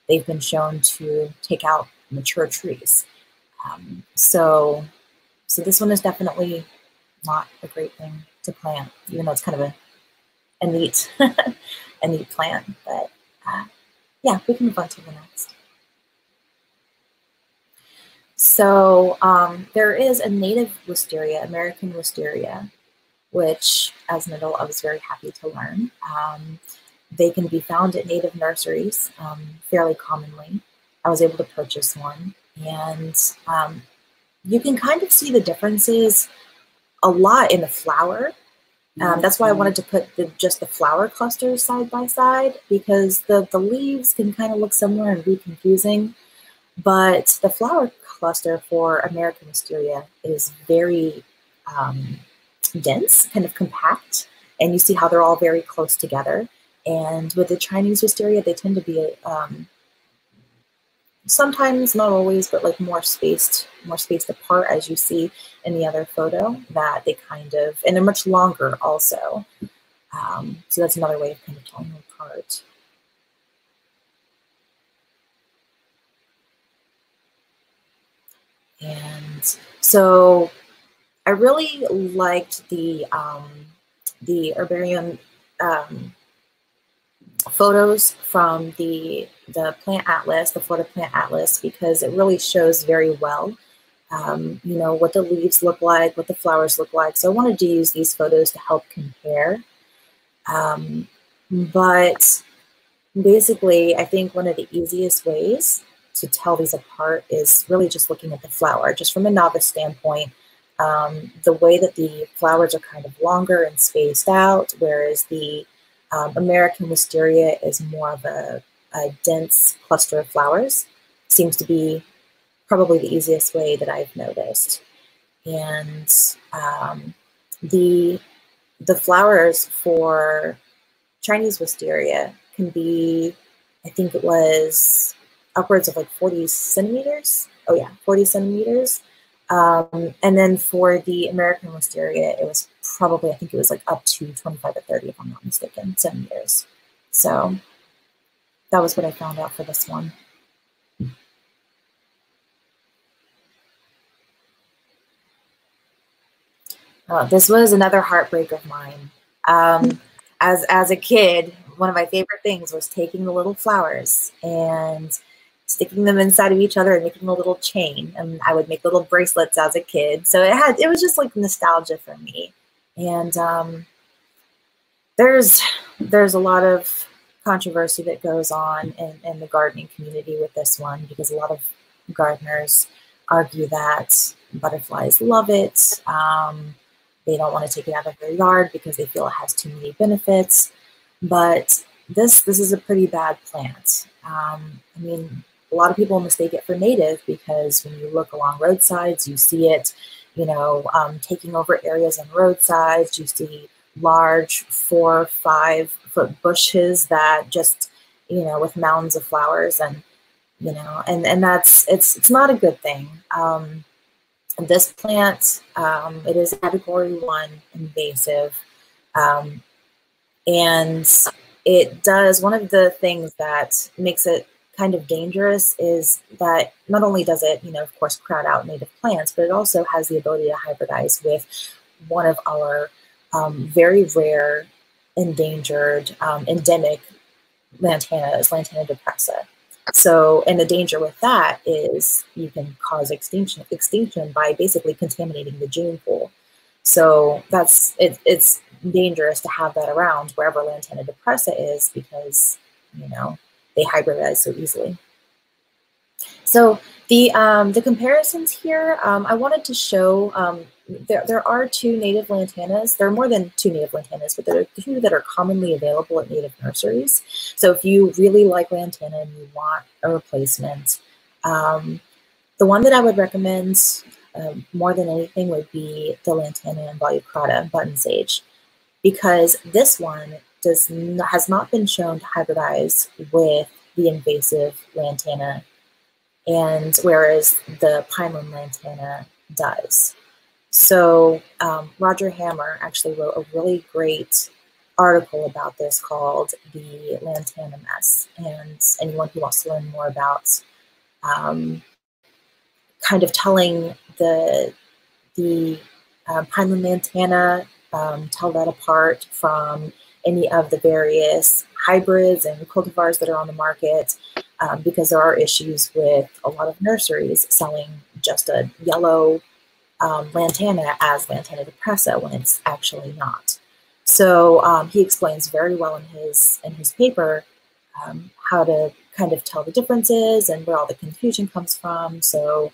they've been shown to take out mature trees. Um, so so this one is definitely not a great thing to plant, even though it's kind of a a neat a neat plant. But uh, yeah, we can move on to the next. So um, there is a native wisteria, American wisteria, which as an adult I was very happy to learn. Um, they can be found at native nurseries um, fairly commonly. I was able to purchase one and um, you can kind of see the differences a lot in the flower. Um, that's why I wanted to put the, just the flower clusters side by side because the, the leaves can kind of look similar and be confusing. But the flower cluster for American wisteria is very um, dense, kind of compact, and you see how they're all very close together. And with the Chinese wisteria, they tend to be um, sometimes, not always, but like more spaced, more spaced apart, as you see in the other photo. That they kind of, and they're much longer also. Um, so that's another way of kind of telling them apart. And so I really liked the um, the herbarium um, photos from the the plant atlas, the Florida Plant Atlas, because it really shows very well, um, you know, what the leaves look like, what the flowers look like. So I wanted to use these photos to help compare. Um, but basically, I think one of the easiest ways to tell these apart is really just looking at the flower, just from a novice standpoint. Um, the way that the flowers are kind of longer and spaced out, whereas the um, American wisteria is more of a, a, dense cluster of flowers. Seems to be probably the easiest way that I've noticed. And um, the the flowers for Chinese wisteria can be, I think it was upwards of like 40 centimeters. Oh yeah, 40 centimeters. Um, and then for the American wisteria, it was probably, I think it was like up to 25 or 30, if I'm not mistaken, centimeters. So that was what I found out for this one. Uh, this was another heartbreak of mine. Um, as as a kid, one of my favorite things was taking the little flowers and sticking them inside of each other and making a little chain. And I would make little bracelets as a kid. So it had it was just like nostalgia for me. And um, there's there's a lot of controversy that goes on in, in the gardening community with this one because a lot of gardeners argue that butterflies love it. Um, they don't want to take it out of their yard because they feel it has too many benefits. But this this is a pretty bad plant. Um, I mean, a lot of people mistake it for native because when you look along roadsides, you see it, you know, um, taking over areas on roadsides. You see large four, five foot bushes that just, you know, with mounds of flowers and, you know, and, and that's, it's, it's not a good thing. Um, this plant, um, it is category one invasive. Um, and it does, one of the things that makes it kind of dangerous is that not only does it, you know, of course, crowd out native plants, but it also has the ability to hybridize with one of our um, very rare, endangered, um, endemic lantanas, Lantana depressa. So, and the danger with that is you can cause extinction extinction by basically contaminating the gene pool. So that's it, it's dangerous to have that around wherever Lantana depressa is because you know they hybridize so easily. So the um, the comparisons here, um, I wanted to show um, there, there are two native lantanas. There are more than two native lantanas, but there are two that are commonly available at native nurseries. So if you really like lantana and you want a replacement, um, the one that I would recommend um, more than anything would be the lantana involucrata button sage, because this one does has not been shown to hybridize with the invasive lantana, and whereas the pineland lantana does. So um, Roger Hammer actually wrote a really great article about this called The Lantana Mess. And anyone who wants to learn more about um, kind of telling the, the uh, Pineland Lantana, um, tell that apart from any of the various hybrids and cultivars that are on the market um, because there are issues with a lot of nurseries selling just a yellow um, lantana as lantana depressa when it's actually not. So um, he explains very well in his in his paper um, how to kind of tell the differences and where all the confusion comes from. So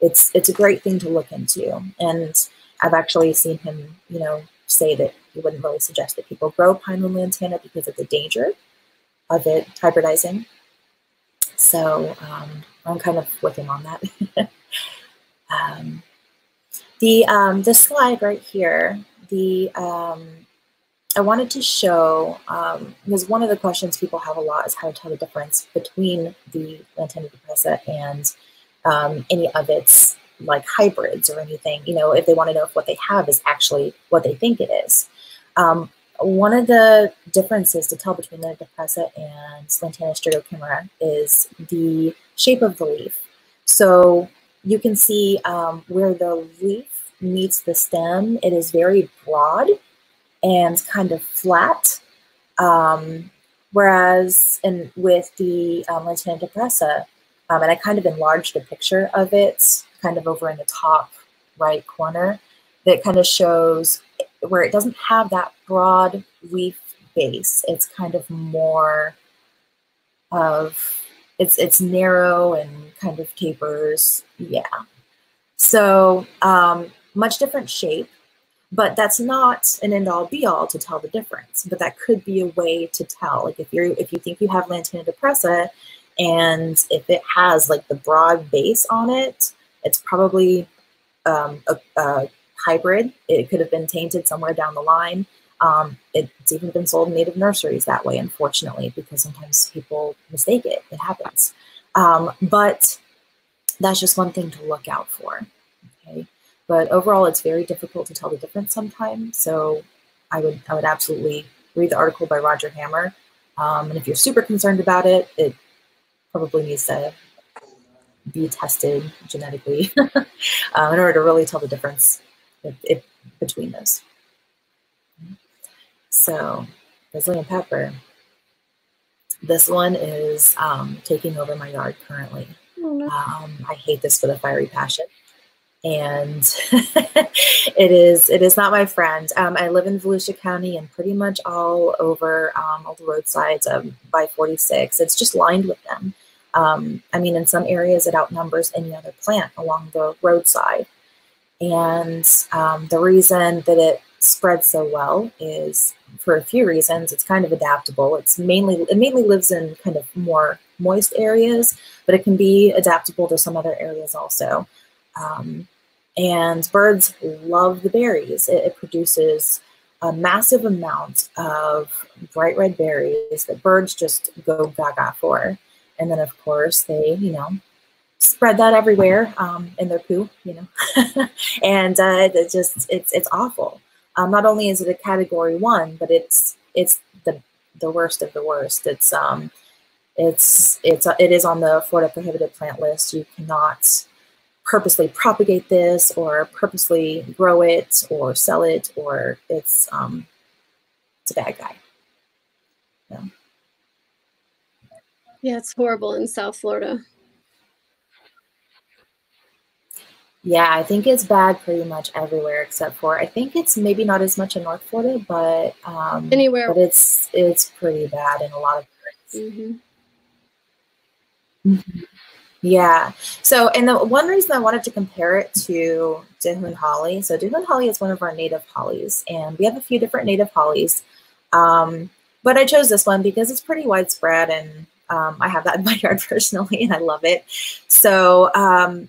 it's it's a great thing to look into. And I've actually seen him, you know, say that he wouldn't really suggest that people grow pineland lantana because of the danger of it hybridizing. So um, I'm kind of him on that. *laughs* um, the um, the slide right here, the um, I wanted to show um, because one of the questions people have a lot is how to tell the difference between the Lantana depressa and um, any of its like hybrids or anything. You know, if they want to know if what they have is actually what they think it is. Um, one of the differences to tell between the depressa and Lantana strigocamara is the shape of the leaf. So you can see um, where the leaf meets the stem, it is very broad and kind of flat. Um, whereas in, with the um, Lantana depressa, um, and I kind of enlarged a picture of it kind of over in the top right corner that kind of shows where it doesn't have that broad leaf base. It's kind of more of, it's, it's narrow and kind of tapers. Yeah. So um, much different shape, but that's not an end all be all to tell the difference. But that could be a way to tell. Like if you're, if you think you have Lantana depressa and if it has like the broad base on it, it's probably um, a, a, hybrid. It could have been tainted somewhere down the line. Um, it's even been sold in native nurseries that way, unfortunately, because sometimes people mistake it. It happens. Um, but that's just one thing to look out for. Okay. But overall, it's very difficult to tell the difference sometimes. So I would I would absolutely read the article by Roger Hammer. Um, and if you're super concerned about it, it probably needs to be tested genetically *laughs* um, in order to really tell the difference if, if, between those. So Brazilian pepper. This one is um, taking over my yard currently. Oh, no. um, I hate this with a fiery passion. And *laughs* it is it is not my friend. Um, I live in Volusia County and pretty much all over um, all the roadsides of by 46. It's just lined with them. Um, I mean, in some areas, it outnumbers any other plant along the roadside. And um, the reason that it spreads so well is for a few reasons. It's kind of adaptable. It's mainly it mainly lives in kind of more moist areas, but it can be adaptable to some other areas also. Um, and birds love the berries. It, it produces a massive amount of bright red berries that birds just go gaga for. And then, of course, they, you know, spread that everywhere um, in their poo, you know, *laughs* and uh, it's just it's it's awful. Um, not only is it a category one, but it's it's the the worst of the worst. It's um it's it's uh, it is on the Florida prohibited plant list. You cannot purposely propagate this or purposely grow it or sell it or it's um it's a bad guy. Yeah. Yeah, it's horrible in South Florida. Yeah, I think it's bad pretty much everywhere except for I think it's maybe not as much in North Florida, but um, anywhere. But it's it's pretty bad in a lot of areas. Mm-hmm. Mm-hmm. Yeah. So, and the one reason I wanted to compare it to Dahoon holly. So, Dahoon holly is one of our native hollies, and we have a few different native hollies. Um, but I chose this one because it's pretty widespread and um, I have that in my *laughs* yard personally, and I love it. So um,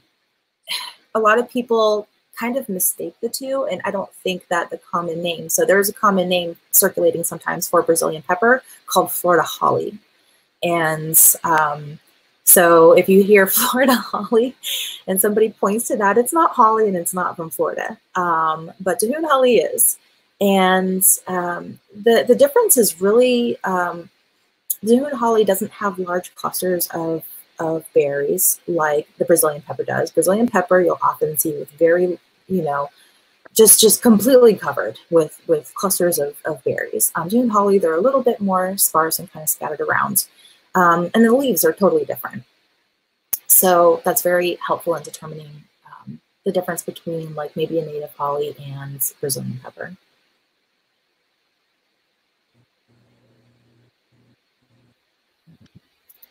a lot of people kind of mistake the two, and I don't think that the common name. So there's a common name circulating sometimes for Brazilian pepper called Florida holly, and um, so if you hear *laughs* Florida holly and somebody points to that, it's not holly and it's not from Florida, um, but Dahoon holly is. And um, the the difference is really um, holly doesn't have large clusters of, of berries like the Brazilian pepper does. Brazilian pepper you'll often see with very, you know, just just completely covered with with clusters of, of berries. Um, Dahoon holly, they're a little bit more sparse and kind of scattered around. Um, and the leaves are totally different. So that's very helpful in determining um, the difference between like maybe a native holly and Brazilian pepper.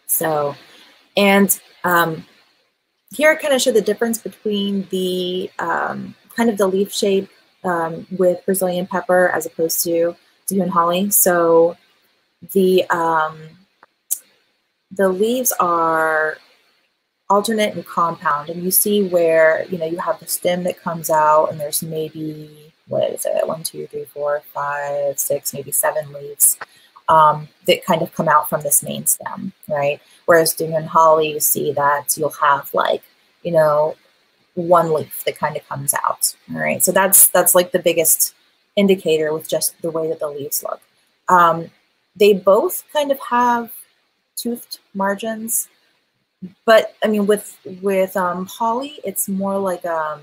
So, and um, here I kind of show the difference between the um, kind of the leaf shape um, with Brazilian pepper as opposed to Dahoon holly. So the um, the leaves are alternate and compound, and you see where you know you have the stem that comes out, and there's maybe what is it? One, two, three, four, five, six, maybe seven leaves um, that kind of come out from this main stem, right? Whereas Dahoon holly, you see that you'll have like, you know, one leaf that kind of comes out, all right? So that's that's like the biggest indicator with just the way that the leaves look. Um, they both kind of have toothed margins, but I mean, with with um, holly, it's more like um,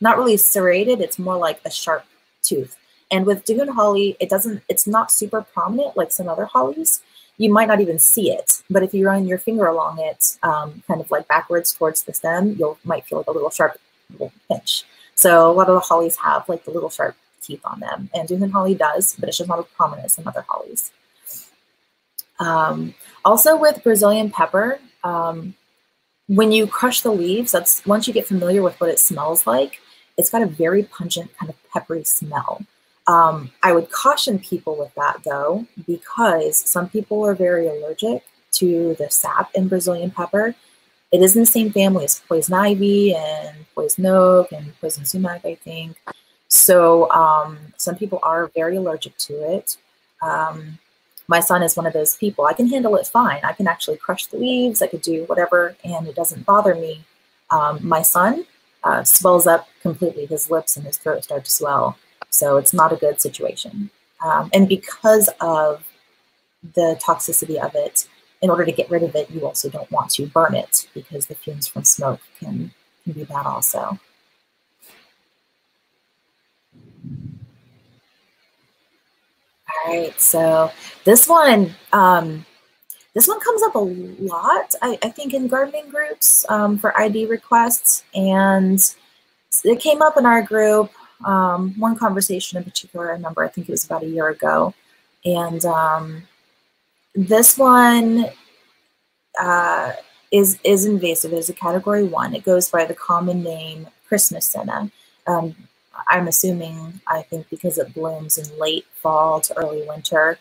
not really serrated. It's more like a sharp tooth. And with Dahoon holly, it doesn't, it's not super prominent like some other hollies. You might not even see it, but if you run your finger along it, um, kind of like backwards towards the stem, you might feel like a little sharp little pinch. So a lot of the hollies have like the little sharp teeth on them, and Dahoon holly does, but it's just not as prominent as some other hollies. Um, also with Brazilian pepper, um, when you crush the leaves, that's once you get familiar with what it smells like, it's got a very pungent kind of peppery smell. Um, I would caution people with that though, because some people are very allergic to the sap in Brazilian pepper. It is in the same family as poison ivy and poison oak and poison sumac, I think. So um, some people are very allergic to it. Um, my son is one of those people. I can handle it fine. I can actually crush the leaves. I could do whatever, and it doesn't bother me. Um, my son uh, swells up completely. His lips and his throat start to swell. So it's not a good situation. Um, and because of the toxicity of it, in order to get rid of it, you also don't want to burn it because the fumes from smoke can, can be bad also. All right, so this one, um, this one comes up a lot, I, I think, in gardening groups um, for ID requests, and it came up in our group um, one conversation in particular, I remember, I think it was about a year ago. And um, this one uh, is, is invasive. It is a category one. It goes by the common name Christmas senna. Um, I'm assuming, I think, because it blooms in late fall to early winter.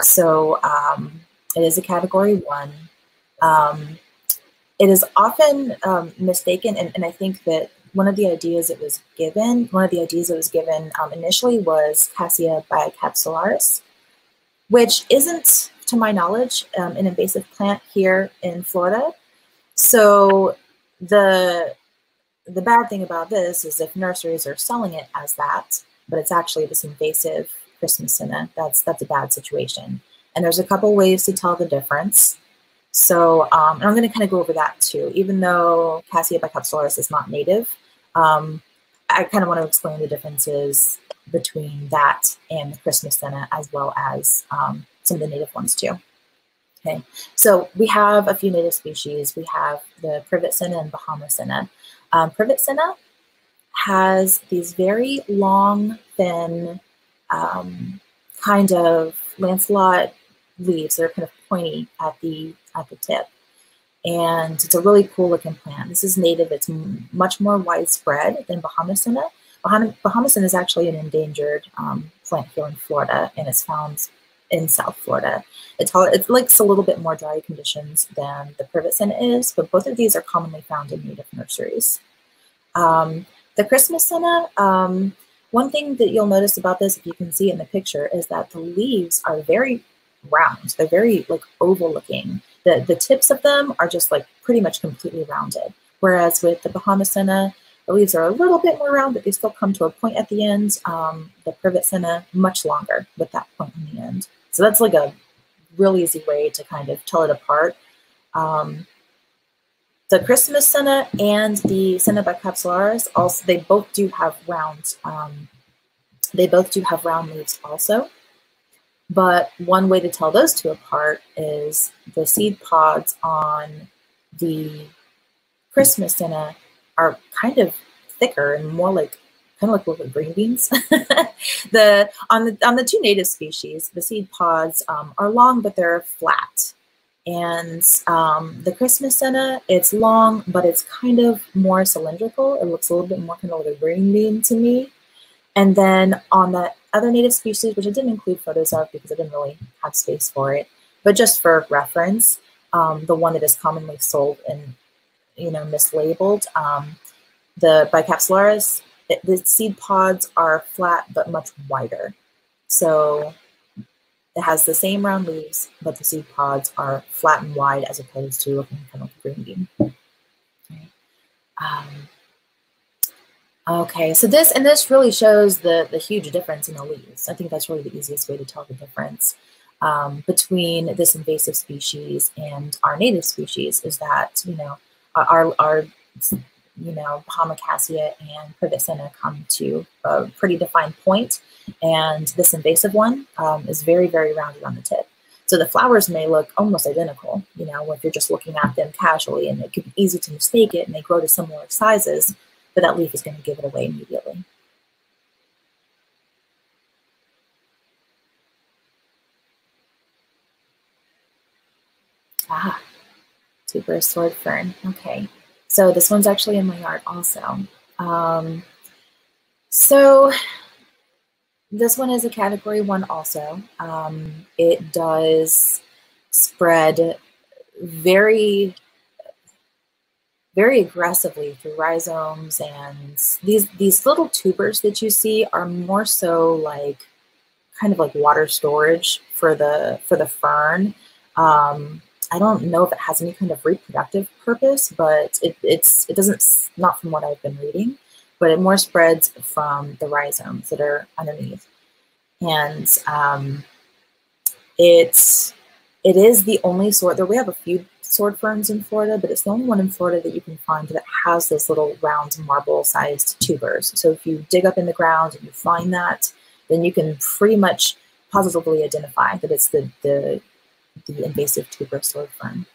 So um, it is a category one. Um, it is often um, mistaken, and, and I think that one of the ideas it was given, one of the ideas that was given um, initially was Cassia bicapsularis, which isn't, to my knowledge, um, an invasive plant here in Florida. So the the bad thing about this is if nurseries are selling it as that, but it's actually this invasive Christmas senna, that's that's a bad situation. And there's a couple ways to tell the difference. So um, I'm going to kind of go over that too. Even though Cassia bicapsularis is not native, um, I kind of want to explain the differences between that and the Christmas senna as well as um, some of the native ones too. Okay, so we have a few native species. We have the privet senna and Bahama senna. Um, privet senna has these very long, thin, um, kind of lanceolate leaves that are kind of pointy at the at the tip and it's a really cool looking plant. This is native. It's much more widespread than Bahama-senna. Bahama-senna is actually an endangered um, plant here in Florida, and it's found in South Florida. It, it likes a little bit more dry conditions than the privet senna is, but both of these are commonly found in native nurseries. Um, the Christmas senna, um, one thing that you'll notice about this, if you can see in the picture, is that the leaves are very round. They're very like oval looking the, the tips of them are just like pretty much completely rounded. Whereas with the Bahama senna, the leaves are a little bit more round, but they still come to a point at the end. Um, the privet senna, much longer with that point in the end. So that's like a real easy way to kind of tell it apart. Um, the Christmas Senna and the Senna bicapsularis also they both do have round um, they both do have round leaves also. But one way to tell those two apart is the seed pods on the Christmas Senna are kind of thicker and more like kind of like little green beans. *laughs* the on the on the two native species, the seed pods um, are long, but they're flat. And um, the Christmas senna, it's long, but it's kind of more cylindrical. It looks a little bit more kind of like a green bean to me. And then on the other native species, which I didn't include photos of because I didn't really have space for it, but just for reference, um, the one that is commonly sold and you know mislabeled, um, the bicapsularis, it, the seed pods are flat but much wider. So it has the same round leaves, but the seed pods are flat and wide as opposed to looking kind of like green bean. Um, okay, so this, and this really shows the, the huge difference in the leaves. I think that's really the easiest way to tell the difference um, between this invasive species and our native species is that, you know, our, our you know, Bahama-cassia and privet senna come to a pretty defined point, and this invasive one um, is very, very rounded on the tip. So the flowers may look almost identical, you know, if you're just looking at them casually, and it could be easy to mistake it, and they grow to similar sizes, but that leaf is going to give it away immediately. Ah, tuberous sword fern. Okay. So this one's actually in my yard also. Um, so this one is a category one also. Um, it does spread very, very aggressively through rhizomes and these, these little tubers that you see are more so like kind of like water storage for the, for the fern. Um, I don't know if it has any kind of reproductive purpose, but it, it's it doesn't not from what I've been reading, but it more spreads from the rhizomes that are underneath, and um, it's it is the only sort. There we have a few sword ferns in Florida, but it's the only one in Florida that you can find that has those little round marble-sized tubers. So if you dig up in the ground and you find that, then you can pretty much positively identify that it's the the the invasive tuber sword fern.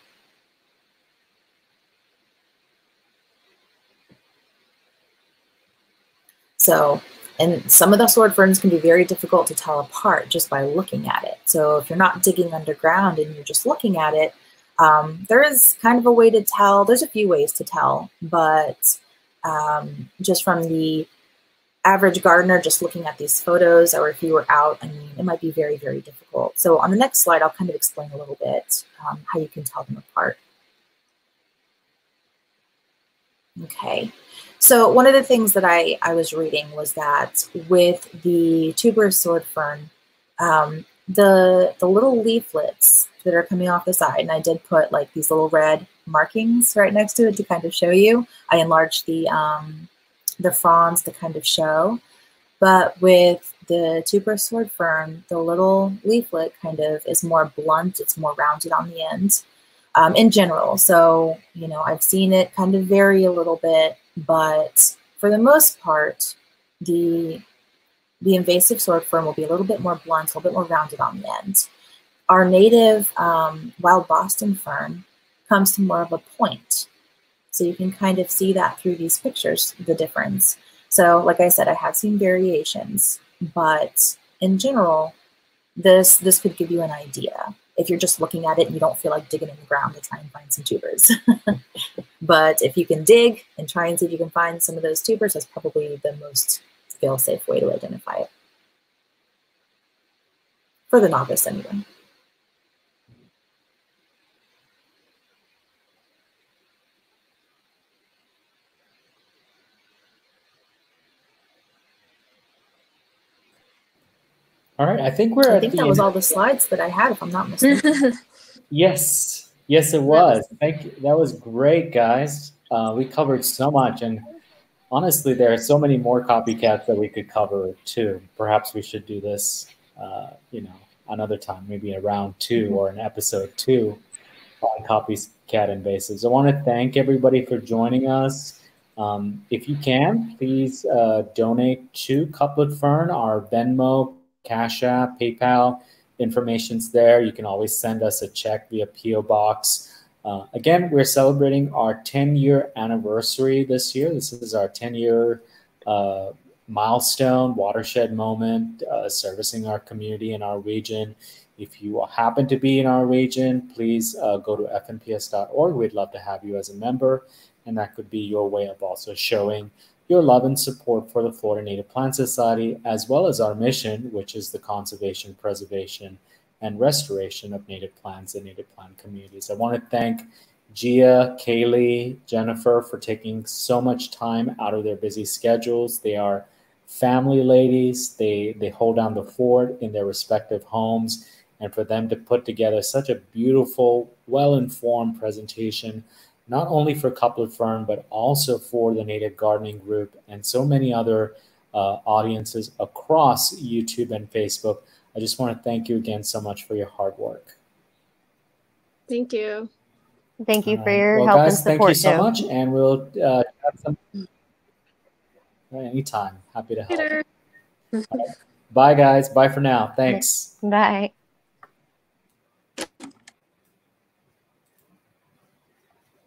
So, and some of the sword ferns can be very difficult to tell apart just by looking at it. So if you're not digging underground and you're just looking at it, um, there is kind of a way to tell. There's a few ways to tell, but um, just from the average gardener just looking at these photos or if you were out, I mean, it might be very, very difficult. So on the next slide, I'll kind of explain a little bit um, how you can tell them apart. Okay, so one of the things that I, I was reading was that with the tuberous sword fern, um, the, the little leaflets that are coming off the side, and I did put like these little red markings right next to it to kind of show you. I enlarged the, um, the fronds to kind of show. But with the tuberous sword fern, the little leaflet kind of is more blunt, it's more rounded on the end um, in general. So, you know, I've seen it kind of vary a little bit, but for the most part, the the invasive sword fern will be a little bit more blunt, a little bit more rounded on the end. Our native um, wild Boston fern comes to more of a point. So you can kind of see that through these pictures, the difference. So like I said, I have seen variations, but in general, this, this could give you an idea if you're just looking at it and you don't feel like digging in the ground to try and find some tubers. *laughs* but if you can dig and try and see if you can find some of those tubers, that's probably the most fail-safe way to identify it. For the novice anyway. All right, I think we're. I think that end. was all the slides that I had, if I'm not mistaken. *laughs* yes, yes, it was. Thank you. That was great, guys. Uh, we covered so much, and honestly, there are so many more copycats that we could cover too. Perhaps we should do this, uh, you know, another time, maybe a round 2 mm -hmm. or an episode two on copycat invasives. I want to thank everybody for joining us. Um, if you can, please uh, donate to Cuplet Fern, our Venmo, Cash App, PayPal information's there. You can always send us a check via PO Box. Uh, again, we're celebrating our 10 year anniversary this year. This is our 10 year uh, milestone, watershed moment, uh, servicing our community in our region. If you happen to be in our region, please uh, go to fnps.org. We'd love to have you as a member, and that could be your way of also showing your love and support for the Florida Native Plant Society, as well as our mission, which is the conservation, preservation, and restoration of native plants and native plant communities. I want to thank Gia, Cali, Jennifer for taking so much time out of their busy schedules. They are family ladies. They they hold down the fort in their respective homes, and for them to put together such a beautiful, well-informed presentation, not only for Cuplet Fern but also for the Native Gardening Group and so many other uh, audiences across YouTube and Facebook. I just want to thank you again so much for your hard work. Thank you. Thank you for your well, help guys, and support. Thank you so too. much, and we'll uh, have some anytime. Happy to help. Bye, guys. Bye for now. Thanks. Bye.